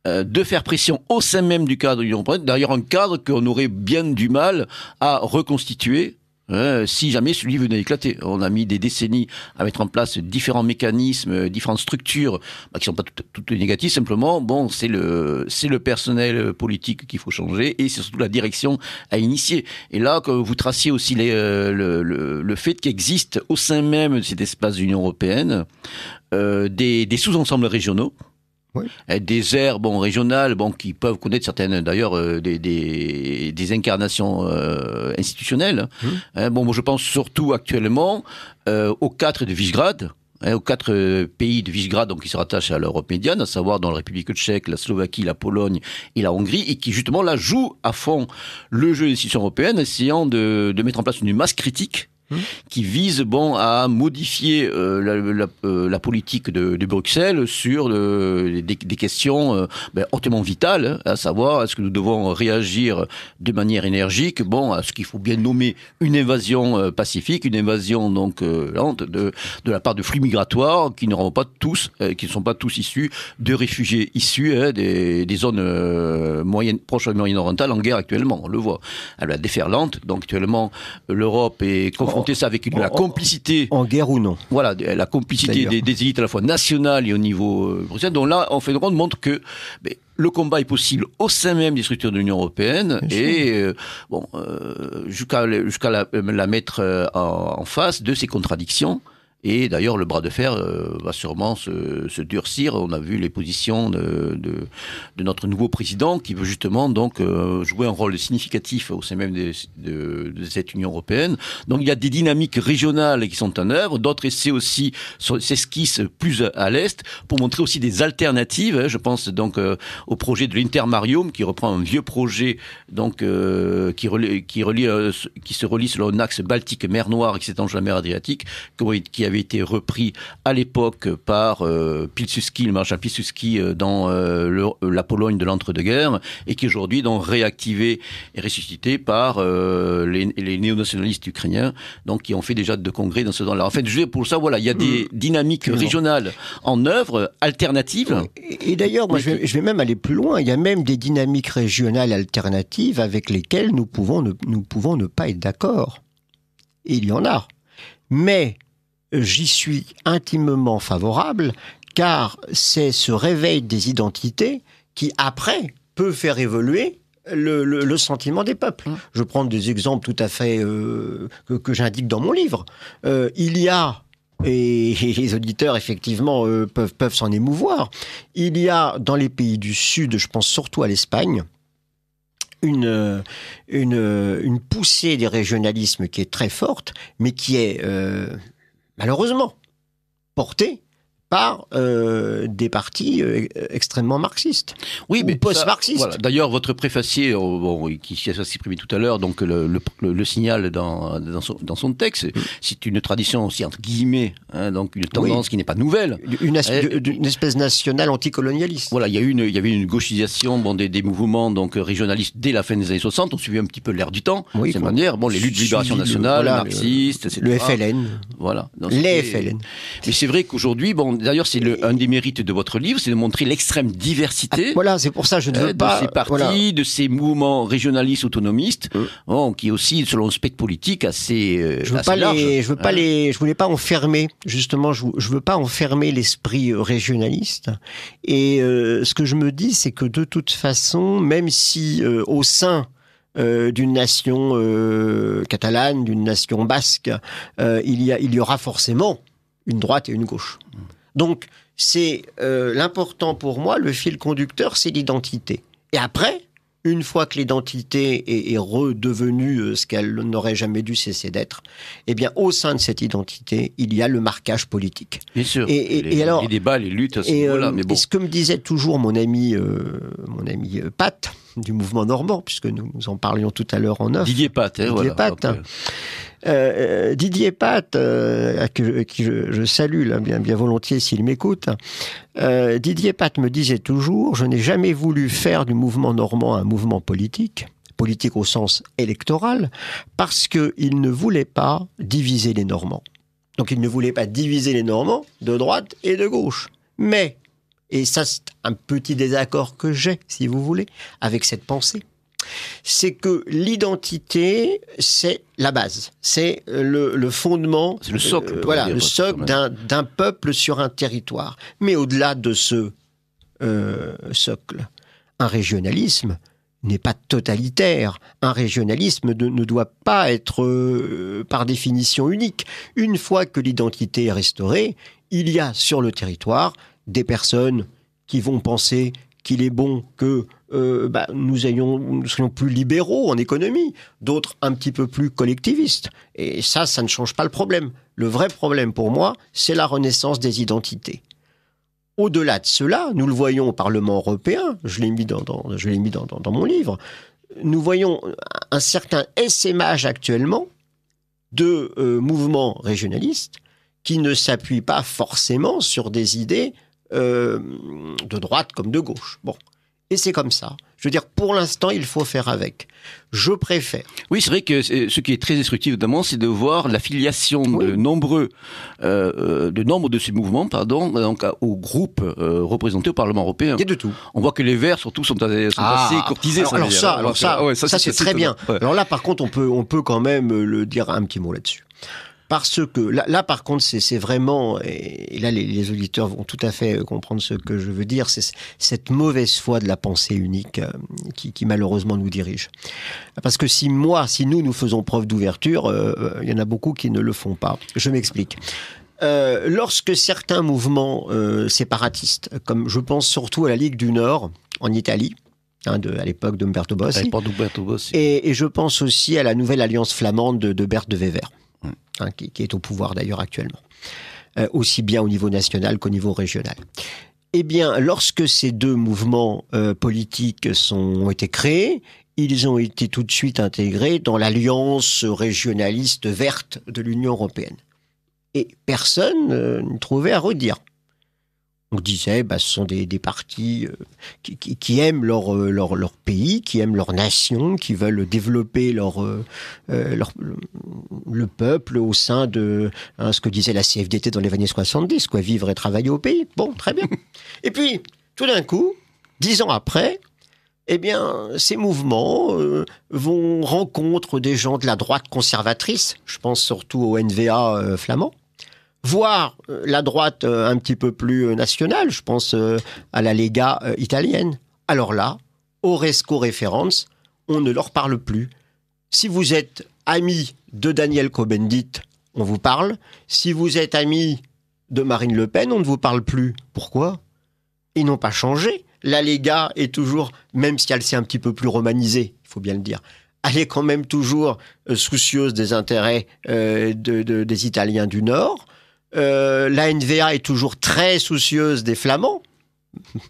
de faire pression au sein même du cadre de l'Union européenne. D'ailleurs, un cadre qu'on aurait bien du mal à reconstituer euh, si jamais celui venait d'éclater. On a mis des décennies à mettre en place différents mécanismes, différentes structures bah, qui sont pas toutes, négatives. Simplement, bon, c'est le c'est le personnel politique qu'il faut changer et c'est surtout la direction à initier. Et là, que vous traciez aussi euh, le, le, le, fait qu'il existe au sein même de cet espace de l'Union européenne euh, des, des sous-ensembles régionaux oui. Des aires bon, régionales bon, qui peuvent connaître certaines, d'ailleurs, euh, des, des, des, incarnations euh, institutionnelles. Mmh. Hein, bon, moi, je pense surtout actuellement euh, aux quatre de Visegrad, hein, aux quatre euh, pays de Visegrad donc, qui se rattachent à l'Europe médiane, à savoir dans la République tchèque, la Slovaquie, la Pologne et la Hongrie, et qui justement là jouent à fond le jeu des institutions européennes, essayant de, de mettre en place une masse critique qui vise bon à modifier euh, la, la, euh, la, politique de, Bruxelles sur le, des, questions euh, ben, hautement vitales, à savoir est-ce que nous devons réagir de manière énergique, bon, à ce qu'il faut bien nommer une invasion euh, pacifique, une invasion donc euh, lente de, de la part de flux migratoires qui pas tous, qui ne sont pas tous issus de réfugiés issus hein, des, des, zones moyennes, proches et moyen-orientales en guerre actuellement, on le voit. Elle a déferlante, donc actuellement l'Europe est confrontée ça avec une, la complicité. En guerre ou non Voilà, la complicité des, des, élites à la fois nationales et au niveau euh, bruxellois. Donc là, en fait, on montre que mais, le combat est possible au sein même des structures de l'Union européenne Bien et euh, bon euh, jusqu'à jusqu'à la, la, mettre euh, en, en, face de ces contradictions. Et d'ailleurs, le bras de fer euh, va sûrement se, se, durcir. On a vu les positions de, de, de, notre nouveau président qui veut justement donc euh, jouer un rôle significatif au sein même de, de, cette Union européenne. Donc il y a des dynamiques régionales qui sont en œuvre. D'autres essais aussi s'esquissent plus à l'est pour montrer aussi des alternatives. Je pense donc euh, au projet de l'Intermarium qui reprend un vieux projet donc euh, qui relie, qui relie qui se relie selon un axe Baltique-Mer Noire et qui s'étend sur la mer Adriatique qui avait été repris à l'époque par euh, Pilsudski, le maréchal Pilsudski euh, dans euh, le, la Pologne de l'entre-deux-guerres et qui aujourd'hui donc réactivé et ressuscité par euh, les, les néo-nationalistes ukrainiens donc qui ont fait déjà de congrès dans ce temps-là. En fait, je pour ça voilà, il y a des dynamiques régionales en œuvre alternatives. Et, et d'ailleurs, moi je vais, je vais, même aller plus loin, il y a même des dynamiques régionales alternatives avec lesquelles nous pouvons ne, nous pouvons ne pas être d'accord. Il y en a. Mais j'y suis intimement favorable, car c'est ce réveil des identités qui, après, peut faire évoluer le, le, le, sentiment des peuples. Mmh. Je prends des exemples tout à fait euh, que, que j'indique dans mon livre. Euh, il y a et, les auditeurs effectivement euh, peuvent, peuvent s'en émouvoir. Il y a dans les pays du Sud, je pense surtout à l'Espagne, une, une, une poussée des régionalismes qui est très forte, mais qui est euh, malheureusement. Porté par euh, des partis euh, extrêmement marxistes. Oui, mais post-marxistes. Voilà. D'ailleurs, votre préfacier, oh, bon, qui s'est exprimé tout à l'heure, donc le, le, le, signal dans, dans, son, dans son texte, mm. c'est une tradition aussi entre guillemets, hein, donc une tendance oui. qui n'est pas nouvelle. Une, euh, une, espèce nationale anticolonialiste. Voilà, il y a eu une, il y avait une gauchisation bon, des, des mouvements donc régionalistes dès la fin des années 60. On suivait un petit peu l'air du temps. Oui, c'est manière. Bon, les luttes de libération nationale, voilà, marxistes, etc. Le FLN. Voilà. Donc, les FLN. Mais c'est vrai qu'aujourd'hui, bon, d'ailleurs, c'est un des mérites de votre livre, c'est de montrer l'extrême diversité. Ah, voilà, c'est pour ça que je ne veux euh, pas. De ces partis, voilà. de ces mouvements régionalistes autonomistes, bon, qui aussi, selon le spectre politique, assez. Euh, je veux assez pas large. les, je veux pas Hein. les, je voulais pas enfermer. Justement, je, je veux pas enfermer l'esprit régionaliste. Et euh, ce que je me dis, c'est que de toute façon, même si euh, au sein euh, d'une nation euh, catalane, d'une nation basque, euh, il, y a, il y aura forcément une droite et une gauche. Donc, c'est euh, l'important pour moi, le fil conducteur, c'est l'identité. Et après, une fois que l'identité est, est, redevenue euh, ce qu'elle n'aurait jamais dû cesser d'être, eh bien, au sein de cette identité, il y a le marquage politique. Bien sûr. Et, et, les, et alors, les débats, les luttes à ce niveau-là. euh, mais bon. et ce que me disait toujours mon ami, euh, mon ami Pat du mouvement normand, puisque nous, nous en parlions tout à l'heure en off. Didier Pat, hein, Didier voilà. Pat. Donc, Euh, Didier Pat, euh, qui, je, qui je, je, salue là, bien, bien volontiers s'il m'écoute, euh, Didier Pat me disait toujours Je n'ai jamais voulu faire du mouvement normand un mouvement politique, politique au sens électoral, parce qu'il ne voulait pas diviser les Normands. Donc il ne voulait pas diviser les Normands de droite et de gauche. Mais, et ça c'est un petit désaccord que j'ai, si vous voulez, avec cette pensée, c'est que l'identité, c'est la base, c'est le, le fondement, C'est le socle, euh, voilà, dire, le socle d'un peuple sur un territoire. Mais au-delà de ce euh, socle, un régionalisme n'est pas totalitaire. Un régionalisme ne, ne doit pas être euh, par définition unique. Une fois que l'identité est restaurée, il y a sur le territoire des personnes qui vont penser qu'il est bon que euh, bah, nous, ayons, nous soyons plus libéraux en économie, d'autres un petit peu plus collectivistes. Et ça, ça ne change pas le problème. Le vrai problème pour moi, c'est la renaissance des identités. Au-delà de cela, nous le voyons au Parlement européen, je l'ai mis dans, je l'ai mis dans- dans mon livre, nous voyons un certain essaimage actuellement de euh, mouvements régionalistes qui ne s'appuient pas forcément sur des idées euh, de droite comme de gauche. Bon. Et c'est comme ça. Je veux dire, pour l'instant, il faut faire avec. Je préfère. Oui, c'est vrai que ce qui est très instructif notamment, c'est de voir l'affiliation de Oui. nombreux, euh, de nombre de ces mouvements, pardon, donc aux groupes euh, représentés au Parlement européen. Il y a de tout. On voit que les Verts surtout sont, assez- sont assez courtisés. alors, alors ça, alors ça, ouais, ça, c'est très bien. Ouais. Alors là, par contre, on peut, on peut quand même le dire un petit mot là-dessus. Parce que là, là par contre, c'est vraiment, et là, les, les auditeurs vont tout à fait euh, comprendre ce que je veux dire, c'est cette mauvaise foi de la pensée unique euh, qui, qui malheureusement nous dirige. Parce que si moi, si nous, nous faisons preuve d'ouverture, euh, il y en a beaucoup qui ne le font pas. Je m'explique. Euh, lorsque certains mouvements euh, séparatistes, comme je pense surtout à la Ligue du Nord en Italie, hein, de, à l'époque d'Umberto Bossi, Bossi. et, et je pense aussi à la nouvelle alliance flamande de, de Bert de Wever. Hein, qui, est au pouvoir d'ailleurs actuellement, Euh, aussi bien au niveau national qu'au niveau régional. Eh bien, lorsque ces deux mouvements euh, politiques sont, ont été créés, ils ont été tout de suite intégrés dans l'alliance régionaliste verte de l'Union européenne. Et personne euh, ne trouvait à redire. On disait, bah, ce sont des, des partis euh, qui, qui- qui aiment leur, euh, leur, leur pays, qui aiment leur nation, qui veulent développer leur, euh, leur- le peuple au sein de hein, ce que disait la CFDT dans les années 70, quoi, vivre et travailler au pays. Bon, très bien. et puis, tout d'un coup, dix ans après, eh bien, ces mouvements euh, vont rencontre des gens de la droite conservatrice, je pense surtout au NVA euh, flamand, voire euh, la droite euh, un petit peu plus euh, nationale, je pense à la Lega italienne. Alors là, au Resco Référence, on ne leur parle plus. Si vous êtes ami de Daniel Cohn-Bendit, on vous parle. Si vous êtes ami de Marine Le Pen, on ne vous parle plus. Pourquoi? Ils n'ont pas changé. La Lega est toujours, même si elle s'est un petit peu plus romanisée, il faut bien le dire, elle est quand même toujours soucieuse des intérêts de- de- des Italiens du Nord. Euh, la NVA est toujours très soucieuse des Flamands.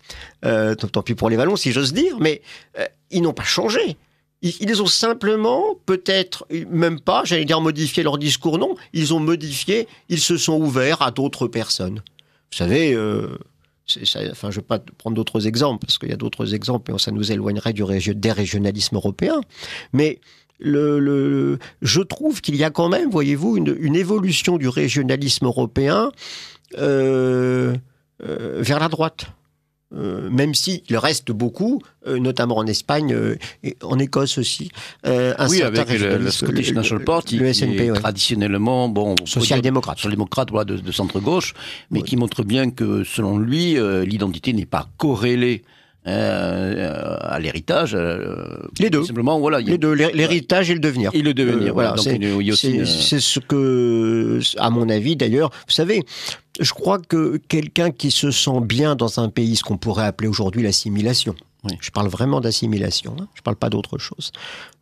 Euh, tant, pis pour les Wallons, si j'ose dire, mais euh, ils n'ont pas changé. Ils, ont simplement, peut-être, même pas, j'allais dire modifié leur discours, non. Ils ont modifié, ils se sont ouverts à d'autres personnes. Vous savez, ça- enfin, je ne vais pas prendre d'autres exemples, parce qu'il y a d'autres exemples, mais ça nous éloignerait du régionalismes européens. Mais le, le- je trouve qu'il y a quand même, voyez-vous, une, une évolution du régionalisme européen euh, euh, vers la droite. Euh, même s'il reste beaucoup, euh, notamment en Espagne euh, et en Écosse aussi. un oui, avec le, Scottish National Party, le qui SNP, est ouais. traditionnellement, bon, social-démocrate. social-démocrate voilà, de, de centre-gauche, mais qui montre bien que, selon lui, l'identité n'est pas corrélée euh, à l'héritage. euh, Les deux. Simplement, voilà. a- deux, l'héritage et le devenir. Et le devenir, Euh, voilà. c'est- une- ce que, à mon avis d'ailleurs, vous savez, je crois que quelqu'un qui se sent bien dans un pays, ce qu'on pourrait appeler aujourd'hui l'assimilation, Oui. je parle vraiment d'assimilation, hein, je parle pas d'autre chose,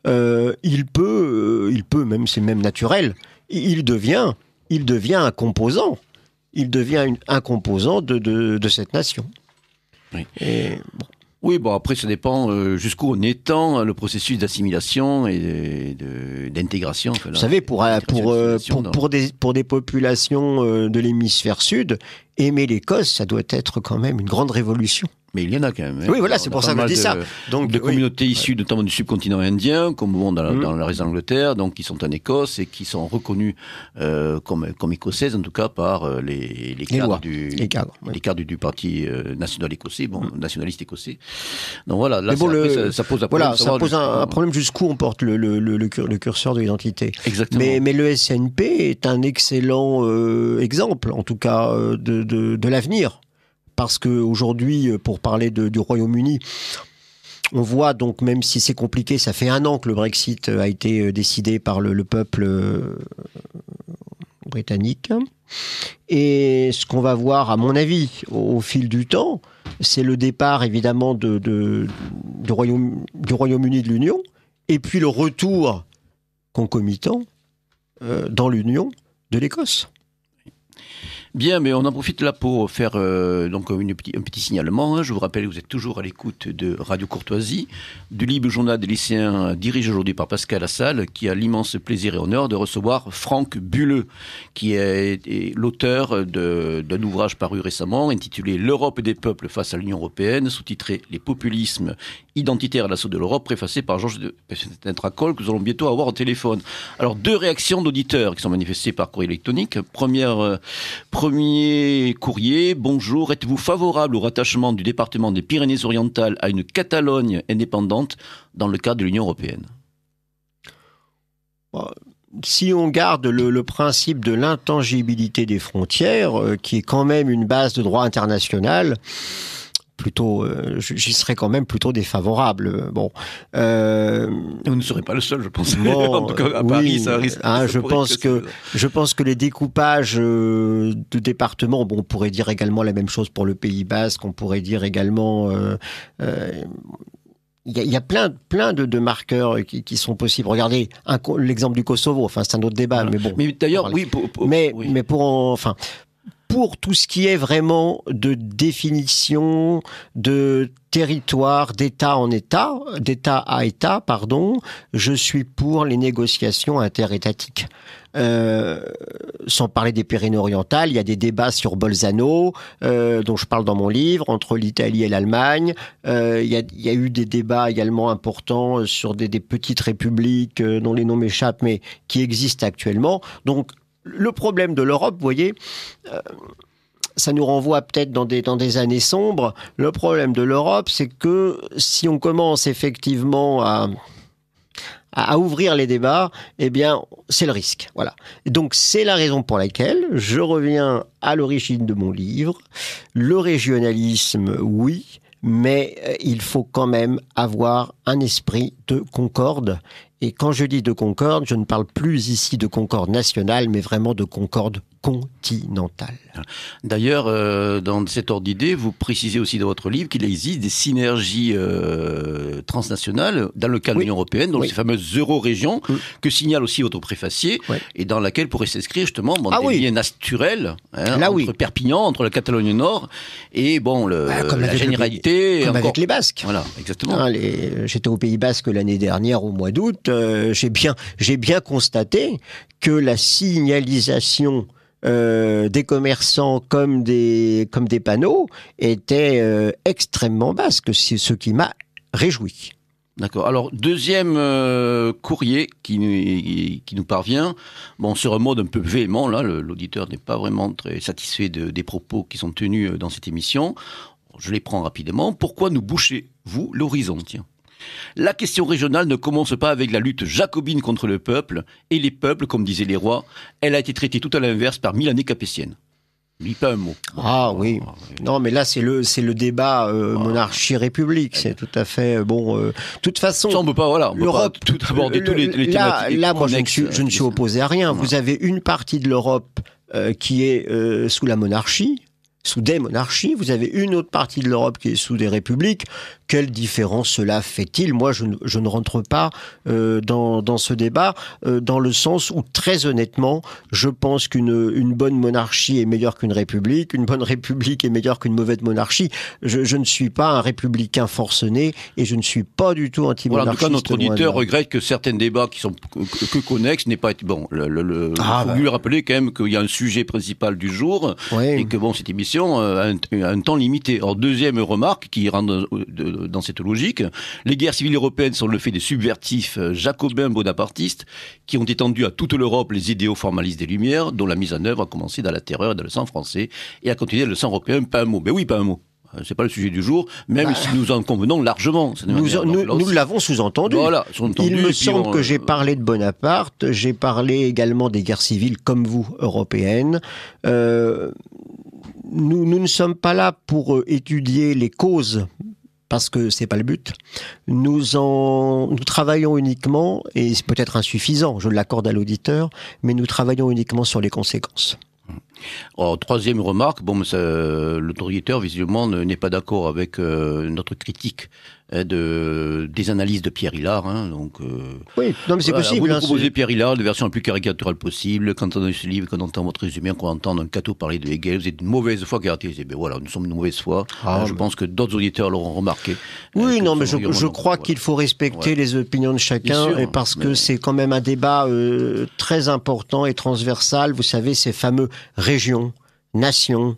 euh, il peut, euh, il peut, même c'est même naturel, il il devient, il devient un composant, il devient une- un composant de, de, de cette nation. Oui. Et, bon, Oui, bon, après, ça dépend euh, jusqu'où on étend le processus d'assimilation et d'intégration. enfin, Vous là, savez, pour, euh, pour, euh, pour, des, pour des populations euh, de l'hémisphère sud, aimer l'Écosse, ça doit être quand même une grande révolution. Mais il y en a quand même. hein. Oui, voilà, c'est pour ça que je ça. Donc, de oui. communautés issues notamment du subcontinent indien, comme bon, dans, la, Mhm. dans le reste d'Angleterre, donc qui sont en Écosse et qui sont reconnues euh, comme, comme écossaises, en tout cas par euh, les, les cadres, lois, du, les cadres, oui. les cadres du, parti euh, national écossais, bon, nationaliste écossais. Donc voilà, là, Mais bon, après, le- ça, ça pose un Voilà, problème de ça pose un, problème jusqu'où on porte le, le, le, le cur- le curseur de l'identité. Exactement. Mais, mais le SNP est un excellent exemple, en tout cas, de, de, de l'avenir. Parce qu'aujourd'hui, pour parler du Royaume-Uni, on voit donc, même si c'est compliqué, ça fait un an que le Brexit a été euh, décidé par le, le peuple euh, britannique. Et ce qu'on va voir, à mon avis, au, fil du temps, c'est le départ évidemment de, de- du Royaume- du Royaume-Uni de l'Union, et puis le retour concomitant euh, dans l'Union de l'Écosse. Bien, mais on en profite là pour faire euh, donc un petit signalement. hein. Je vous rappelle que vous êtes toujours à l'écoute de Radio Courtoisie, du libre journal des lycéens dirigé aujourd'hui par Pascal Lassalle, qui a l'immense plaisir et honneur de recevoir Franck Bulleux, qui est, l'auteur d'un ouvrage paru récemment intitulé L'Europe des peuples face à l'Union européenne, sous-titré Les populismes identitaires à l'assaut de l'Europe, préfacé par Georges de Tracol, que nous allons bientôt avoir au téléphone. Alors, deux réactions d'auditeurs qui sont manifestées par courrier électronique. Première, euh, premier courrier. Bonjour, êtes-vous favorable au rattachement du département des Pyrénées-Orientales à une Catalogne indépendante dans le cadre de l'Union européenne Si on garde le, principe de l'intangibilité des frontières, euh, qui est quand même une base de droit international, plutôt, euh, j'y serais quand même plutôt défavorable. Bon, euh, Vous ne serez pas le seul, je pense. Bon, en tout cas, à oui, Paris, ça risque. hein, ça je pense que- Je pense que les découpages euh, de départements, bon, on pourrait dire également la même chose pour le Pays Basque, on pourrait dire également. euh, euh, il y, a, il y a plein, plein de, de marqueurs qui, qui sont possibles. Regardez l'exemple du Kosovo. Enfin, c'est un autre débat, Voilà. mais bon. Mais d'ailleurs, oui, pour, pour- mais, oui. mais pour en- enfin, pour tout ce qui est vraiment de définition de territoire d'État en État, d'État à État, pardon, je suis pour les négociations interétatiques. Euh, sans parler des Pyrénées-Orientales, il y a des débats sur Bolzano, euh, dont je parle dans mon livre, entre l'Italie et l'Allemagne. Euh, il, il y a eu des débats également importants sur des, des petites républiques euh, dont les noms m'échappent, mais qui existent actuellement. Donc, le problème de l'Europe, vous voyez, euh, ça nous renvoie peut-être dans des, dans des années sombres. Le problème de l'Europe, c'est que si on commence effectivement à, à, ouvrir les débats, eh bien, c'est le risque. Voilà. Donc, c'est la raison pour laquelle je reviens à l'origine de mon livre. Le régionalisme, oui, mais euh, il faut quand même avoir un esprit de concorde. Et quand je dis de concorde, je ne parle plus ici de concorde nationale, mais vraiment de concorde continentale. D'ailleurs, euh, dans cet ordre d'idée, vous précisez aussi dans votre livre qu'il existe des synergies euh, transnationales dans le cadre de Oui. l'Union européenne, donc Oui. ces fameuses euro-régions, Mm. que signale aussi votre préfacier, et dans laquelle pourrait s'inscrire justement bon, Ah des liens naturels hein, Là, entre. Perpignan, entre la Catalogne Nord, et bon, le, Bah, comme la le généralité. Comme encore- avec les Basques. Voilà, exactement. Hein, les- J'étais au Pays Basque l'année dernière au mois d'août. euh, J'ai bien, j'ai bien constaté que la signalisation euh, des commerçants comme des, panneaux était euh, extrêmement basse, c'est ce qui m'a réjoui. D'accord. Alors, deuxième euh, courrier qui, nous- parvient, bon, sur un mode un peu véhément, l'auditeur n'est pas vraiment très satisfait de- des propos qui sont tenus dans cette émission. Je les prends rapidement. Pourquoi nous bouchez-vous l'horizon? Tiens. La question régionale ne commence pas avec la lutte jacobine contre le peuple, et les peuples, comme disaient les rois, elle a été traitée tout à l'inverse par mille années capétiennes. Lis pas un mot. Ah oui. Non, mais là c'est le c'est le débat euh, Ah. monarchie-république. C'est tout à fait euh, bon. euh, De toute façon, Ça, on peut pas, voilà, L'Europe, tout aborder tous les, les là, thématiques là, moi, je ne suis, je ne suis opposé à rien. Voilà. Vous avez une partie de l'Europe euh, qui est euh, sous la monarchie, sous des monarchies. Vous avez une autre partie de l'Europe qui est sous des républiques. Quelle différence cela fait-il? Moi, je ne, je ne rentre pas euh, dans, dans ce débat, euh, dans le sens où, très honnêtement, je pense qu'une une bonne monarchie est meilleure qu'une république, une bonne république est meilleure qu'une mauvaise monarchie. Je, je ne suis pas un républicain forcené et je ne suis pas du tout Voilà, en anti-monarchiste. tout cas, notre auditeur regrette que certains débats qui sont que, connexes n'aient pas été bon. Le- Ah, faut bah. lui rappeler quand même qu'il y a un sujet principal du jour Oui. et que bon, cette émission à un, temps limité. Alors, deuxième remarque qui rentre dans cette logique, les guerres civiles européennes sont le fait des subvertifs jacobins bonapartistes qui ont étendu à toute l'Europe les idéaux formalistes des Lumières, dont la mise en œuvre a commencé dans la terreur et dans le sang français et a continué dans le sang européen. Pas un mot. Mais oui, pas un mot. Euh, c'est pas le sujet du jour, même bah. si nous en convenons largement. Nous, l'avons sous-entendu. Voilà, Il me semble que j'ai parlé de Bonaparte, j'ai parlé également des guerres civiles comme vous, européennes. Euh, nous, ne sommes pas là pour euh, étudier les causes parce que c'est pas le but. Nous travaillons uniquement, et c'est peut-être insuffisant, je l'accorde à l'auditeur, mais nous travaillons uniquement sur les conséquences. Alors, troisième remarque, bon, l'auditeur visiblement n'est pas d'accord avec euh, notre critique de, des analyses de Pierre Hillard. Hein, donc, euh, oui, non, mais c'est possible. Vous hein, proposez Pierre Hillard, de version la plus caricaturale possible. Quand on a ce livre, quand on entend votre résumé, qu'on entend un cateau parler de Hegel, vous êtes une mauvaise foi caractérisée. Ben voilà, nous sommes une mauvaise foi. Ah, je pense que d'autres auditeurs l'auront remarqué. Oui, non, mais je, je crois qu'il faut respecter les opinions de chacun, et parce que c'est quand même un débat euh, très important et transversal. Vous savez, ces fameux régions, nations,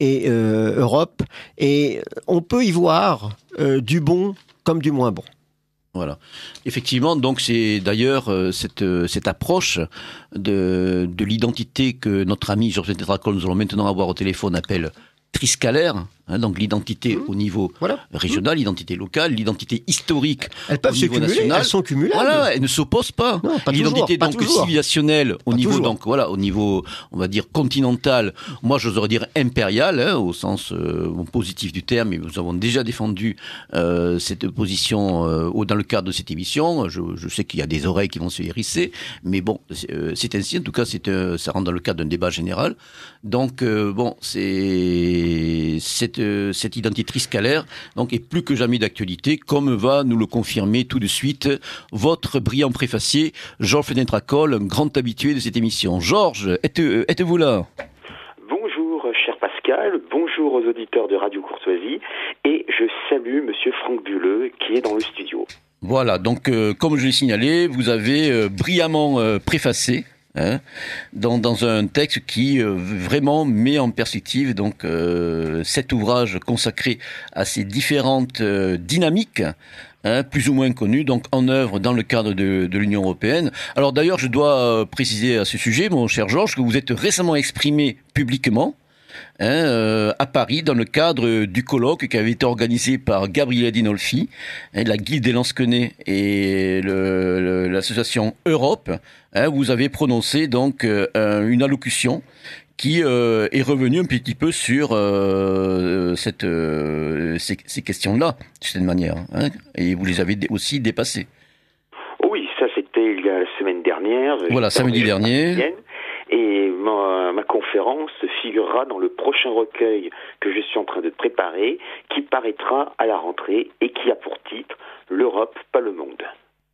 et euh, Europe. Et on peut y voir euh, du bon comme du moins bon. Voilà. Effectivement, donc c'est d'ailleurs euh, cette, cette approche de, de l'identité que notre ami Georges Tetracol, nous allons maintenant avoir au téléphone, appelle triscalaire, hein, donc l'identité mmh. au niveau régional, l'identité locale, l'identité historique elles peuvent au niveau national. Elles sont cumulables. Voilà, elles ne s'opposent pas. L'identité donc civilisationnelle au niveau donc voilà au niveau on va dire continental. Moi, j'oserais dire impérial hein, au sens euh, positif du terme. Et nous avons déjà défendu euh, cette position euh, dans le cadre de cette émission. Je, je sais qu'il y a des oreilles qui vont se hérisser, mais bon, c'est ainsi. En tout cas, c'est ça rentre dans le cadre d'un débat général. Donc bon, c'est cette, euh, cette identité triscalaire donc, est plus que jamais d'actualité, comme va nous le confirmer tout de suite votre brillant préfacier, Georges Fenetracol, un grand habitué de cette émission. Georges, euh, êtes-vous là? Bonjour, cher Pascal, bonjour aux auditeurs de Radio Courtoisie, et je salue Monsieur Franck Bulleux qui est dans le studio. Voilà, donc euh, comme je l'ai signalé, vous avez brillamment préfacé Hein, dans, dans, un texte qui euh, vraiment met en perspective donc euh, cet ouvrage consacré à ces différentes euh, dynamiques hein, plus ou moins connues donc en œuvre dans le cadre de, de l'Union européenne. Alors d'ailleurs, je dois préciser à ce sujet, mon cher Georges, que vous êtes récemment exprimé publiquement Hein, euh, à Paris dans le cadre du colloque qui avait été organisé par Gabriel Dinolfi, hein, la Guilde des Lansquenets et l'association Europe. Hein, vous avez prononcé donc euh, une allocution qui euh, est revenue un petit peu sur cette, ces, questions-là, de cette manière. et vous les avez aussi dépassées. Oui, ça c'était la semaine dernière. Voilà, samedi dernier. Et conférence figurera dans le prochain recueil que je suis en train de préparer, qui paraîtra à la rentrée et qui a pour titre L'Europe, pas le monde.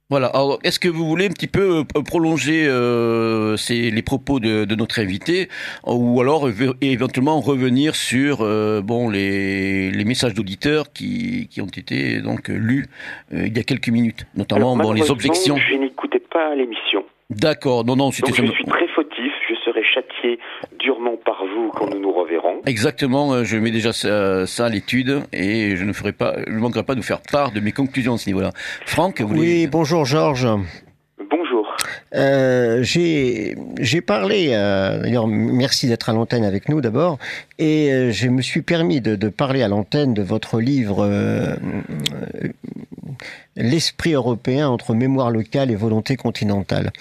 Voilà. Alors, est-ce que vous voulez un petit peu euh, prolonger euh, les propos de, de, notre invité, ou alors éventuellement revenir sur euh, bon les, les messages d'auditeurs qui, qui, ont été donc lus euh, il y a quelques minutes, notamment bon, les objections. Je n'écoutais pas l'émission. D'accord. Non, non, c'était. Je suis très. Durement par vous quand nous nous reverrons. Exactement. Euh, je mets déjà ça, à l'étude et je ne ferai pas, je ne manquerai pas de vous faire part de mes conclusions à ce niveau-là. Franck, vous Oui, bonjour Georges. Euh, j'ai parlé, euh, d'ailleurs merci d'être à l'antenne avec nous d'abord, et euh, je me suis permis de, de parler à l'antenne de votre livre L'esprit européen entre mémoire locale et volonté continentale.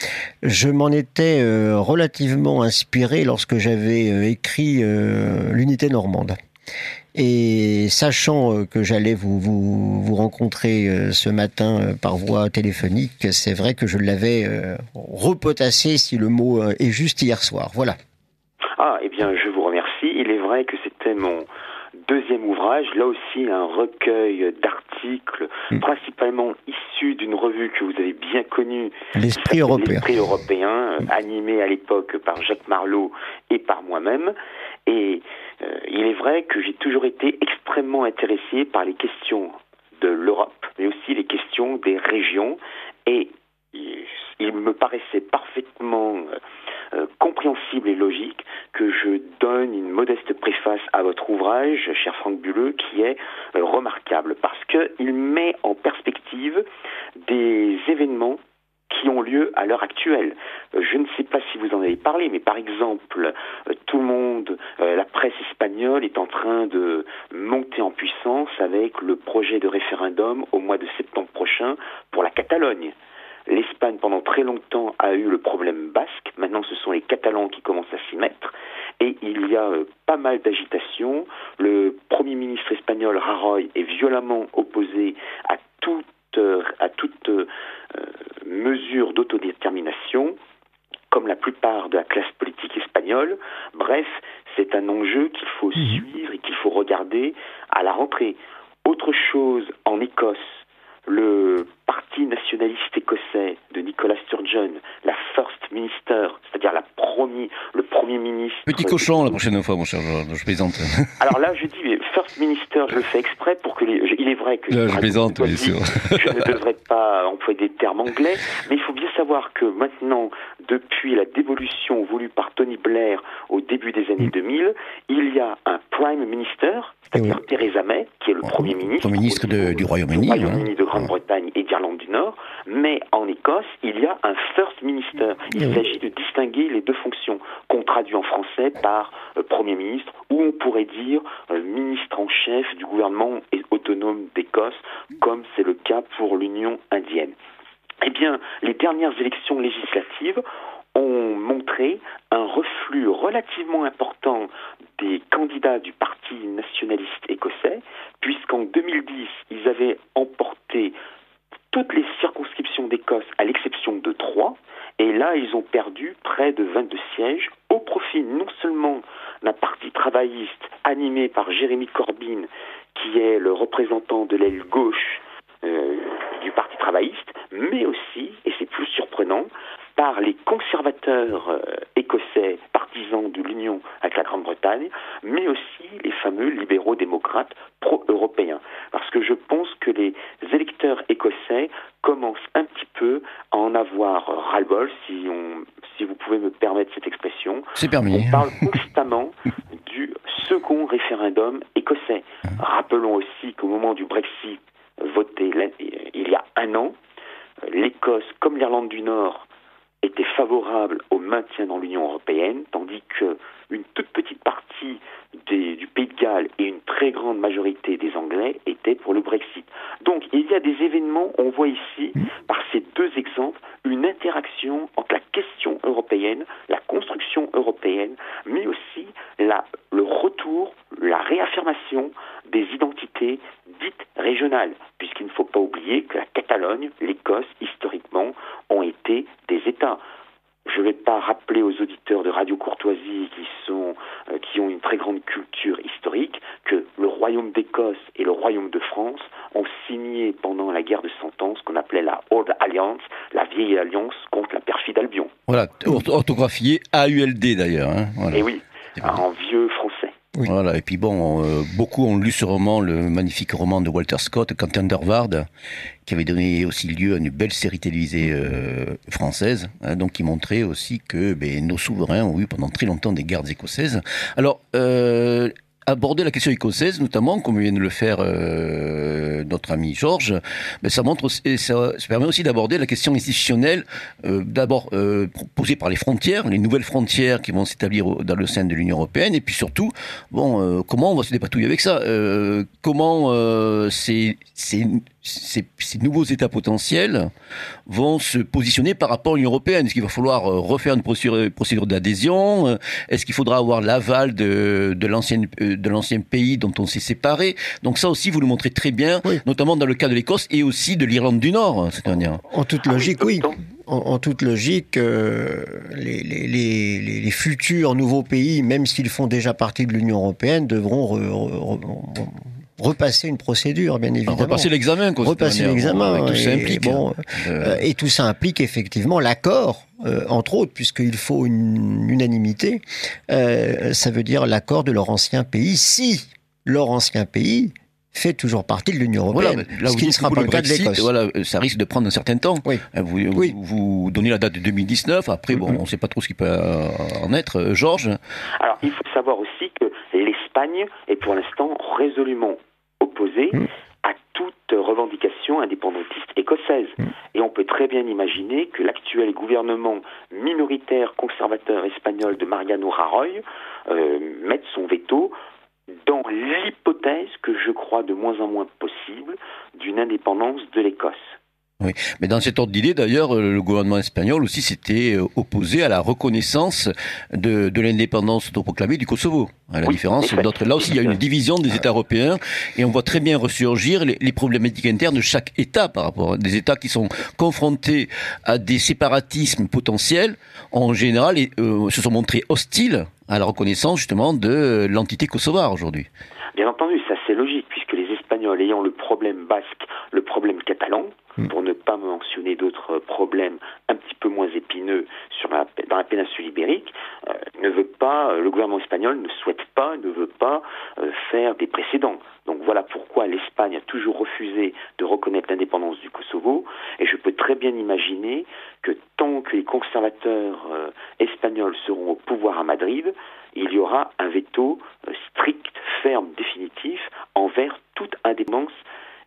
Je m'en étais relativement inspiré lorsque j'avais écrit l'unité normande. Et sachant euh, que j'allais vous, vous, vous, rencontrer euh, ce matin euh, par voie téléphonique, c'est vrai que je l'avais repotassé, si le mot est juste, hier soir. Voilà. Ah, eh bien, je vous remercie. Il est vrai que c'était mon deuxième ouvrage, là aussi un recueil d'articles, hmm. principalement issus d'une revue que vous avez bien connue, L'Esprit européen. L'Esprit européen, animé à l'époque par Jacques Marlot et par moi-même. Euh, il est vrai que j'ai toujours été extrêmement intéressé par les questions de l'Europe, mais aussi les questions des régions. Et il me paraissait parfaitement euh, compréhensible et logique que je donne une modeste préface à votre ouvrage, cher Franck Bulleux, qui est remarquable parce qu'il met en perspective des événements qui ont lieu à l'heure actuelle. Euh, je ne sais pas si vous en avez parlé, mais par exemple, euh, tout le monde, euh, la presse espagnole est en train de monter en puissance avec le projet de référendum au mois de septembre prochain pour la Catalogne. L'Espagne, pendant très longtemps, a eu le problème basque. Maintenant, ce sont les Catalans qui commencent à s'y mettre. Et il y a pas mal d'agitation. Le Premier ministre espagnol, Rajoy, est violemment opposé à toute, à toute mesure d'autodétermination, comme la plupart de la classe politique espagnole. Bref, c'est un enjeu qu'il faut mhm. suivre et qu'il faut regarder à la rentrée. Autre chose, en Écosse, le parti nationaliste écossais de Nicolas Sturgeon, la First Minister, c'est-à-dire la premier, le Premier ministre. Petit cochon la prochaine fois, mon cher je plaisante. Alors là, je dis First Minister, je le fais exprès pour que les. Il est vrai que. je plaisante, bien sûr. Je ne devrais pas employer des termes anglais, mais il faut bien savoir que maintenant, depuis la dévolution voulue par Tony Blair au début des années 2000, mm. il y a un Prime Minister, c'est-à-dire Theresa May, qui est le Premier ministre. Premier ministre du Royaume-Uni. Royaume-Uni de Grande-Bretagne et d'Irlande du Nord, mais en Écosse, il y a un First Minister. Il s'agit de distinguer les deux fonctions, qu'on traduit en français par euh, Premier ministre, ou on pourrait dire euh, ministre en chef du gouvernement autonome d'Écosse, comme c'est le cas pour l'Union indienne. Eh bien, les dernières élections législatives ont montré un reflux relativement important des candidats du Parti nationaliste écossais, puisqu'en 2010, ils avaient emporté toutes les circonscriptions d'Écosse à l'exception de trois, et là, ils ont perdu près de 22 sièges au profit non seulement d'un parti travailliste animé par Jérémy Corbyn, qui est le représentant de l'aile gauche euh, du Parti travailliste, mais aussi, et c'est plus surprenant, par les conservateurs euh, écossais partisans de l'union avec la Grande-Bretagne, mais aussi les fameux libéraux démocrates pro-européens. Parce que je pense que les électeurs écossais commencent un petit peu à en avoir ras-le-bol, si, si vous pouvez me permettre cette expression. C'est permis. On parle constamment du second référendum écossais. Rappelons aussi qu'au moment du Brexit, voté il y a un an, l'Écosse, comme l'Irlande du Nord, favorable au maintien dans l'Union européenne, tandis qu'une toute petite partie du Pays de Galles et une très grande majorité des Anglais étaient pour le Brexit. Donc il y a des événements, on voit ici, par ces deux exemples, une interaction entre la question européenne, la construction européenne, mais aussi la, le retour, la réaffirmation des identités dites régionales, puisqu'il ne faut pas oublier que la Catalogne, l'Écosse, historiquement, ont été des États. Je ne vais pas rappeler aux auditeurs de Radio Courtoisie qui, sont, euh, qui ont une très grande culture historique que le Royaume d'Écosse et le Royaume de France ont signé pendant la guerre de Cent Ans ce qu'on appelait la Old Alliance, la vieille alliance contre la perfide Albion. Voilà, orthographié AULD d'ailleurs. Hein, Et eh oui, en vieux français. Voilà, et puis bon, euh, beaucoup ont lu ce roman, le magnifique roman de Walter Scott, Quentin Dervard, qui avait donné aussi lieu à une belle série télévisée euh, française, hein, donc qui montrait aussi que ben, nos souverains ont eu pendant très longtemps des gardes écossaises. Alors, euh, aborder la question écossaise, notamment, comme vient de le faire euh, notre ami Georges, mais ça montre, et ça, permet aussi d'aborder la question institutionnelle, euh, d'abord euh, posée par les frontières, les nouvelles frontières qui vont s'établir dans le sein de l'Union européenne, et puis surtout, bon, comment on va se dépatouiller avec ça? Comment c'est ces, nouveaux États potentiels vont se positionner par rapport à l'Union européenne Est-ce qu'il va falloir euh, refaire une procédure, d'adhésion euh, Est-ce qu'il faudra avoir l'aval de, de l'ancien pays dont on s'est séparé? Donc ça aussi, vous le montrez très bien, notamment dans le cas de l'Écosse et aussi de l'Irlande du Nord, cette dernière. En toute logique, oui. En, toute logique, euh, les, les, futurs nouveaux pays, même s'ils font déjà partie de l'Union européenne, devront repasser une procédure, bien évidemment. Repasser l'examen, quoi. Repasser l'examen. Tout ça implique. Bon, euh, et tout ça implique effectivement l'accord, euh, entre autres, puisqu'il faut une unanimité. Euh, ça veut dire l'accord de leur ancien pays. Si leur ancien pays fait toujours partie de l'Union européenne, ce qui ne sera pas le, cas de l'Écosse. Voilà, ça risque de prendre un certain temps. Oui. Vous, vous, donnez la date de 2019, après, bon, on ne sait pas trop ce qui peut en être. Georges? Alors, il faut savoir aussi que l'Espagne est pour l'instant résolument opposée mm. à toute revendication indépendantiste écossaise. Mm. Et on peut très bien imaginer que l'actuel gouvernement minoritaire conservateur espagnol de Mariano Rajoy euh, mette son veto dans l'hypothèse que je crois de moins en moins possible d'une indépendance de l'Écosse. Oui, mais dans cet ordre d'idée, d'ailleurs, euh, le gouvernement espagnol aussi s'était euh, opposé à la reconnaissance de, de l'indépendance autoproclamée du Kosovo. À la différence d'autres, là aussi, il y a une division des États européens et on voit très bien ressurgir les, les, problématiques internes de chaque État par rapport à des États qui sont confrontés à des séparatismes potentiels. En général, et, euh, se sont montrés hostiles à la reconnaissance justement de l'entité kosovare aujourd'hui. Bien entendu, ça c'est logique puisque les Espagnols ayant le problème basque, le problème catalan. Pour ne pas mentionner d'autres problèmes un petit peu moins épineux sur la, dans la péninsule ibérique, euh, ne veut pas, euh, le gouvernement espagnol ne souhaite pas, ne veut pas euh, faire des précédents. Donc voilà pourquoi l'Espagne a toujours refusé de reconnaître l'indépendance du Kosovo, et je peux très bien imaginer que tant que les conservateurs espagnols seront au pouvoir à Madrid, il y aura un veto strict, ferme, définitif envers toute indépendance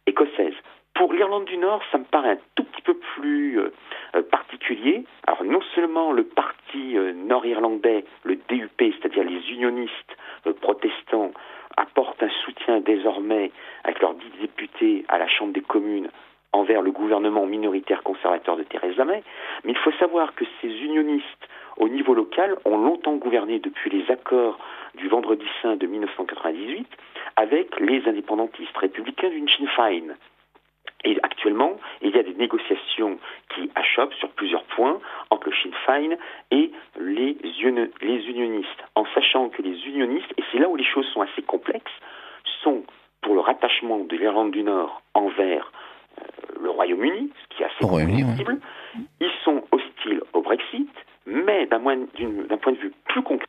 écossaise. Pour l'Irlande du Nord, ça me paraît un tout petit peu plus euh, euh, particulier. Alors non seulement le parti euh, nord-irlandais, le DUP, c'est-à-dire les unionistes protestants, apportent un soutien désormais avec leurs dix députés à la Chambre des communes envers le gouvernement minoritaire conservateur de Theresa May, mais il faut savoir que ces unionistes au niveau local ont longtemps gouverné depuis les accords du Vendredi Saint de 1998 avec les indépendantistes républicains d'une Sinn Féin. Et actuellement, il y a des négociations qui achoppent sur plusieurs points entre le Sinn Féin et les, les unionistes, en sachant que les unionistes, et c'est là où les choses sont assez complexes, sont pour le rattachement de l'Irlande du Nord envers euh, le Royaume-Uni, ce qui est assez possible. Ils sont hostiles au Brexit, mais d'un point de vue plus concret,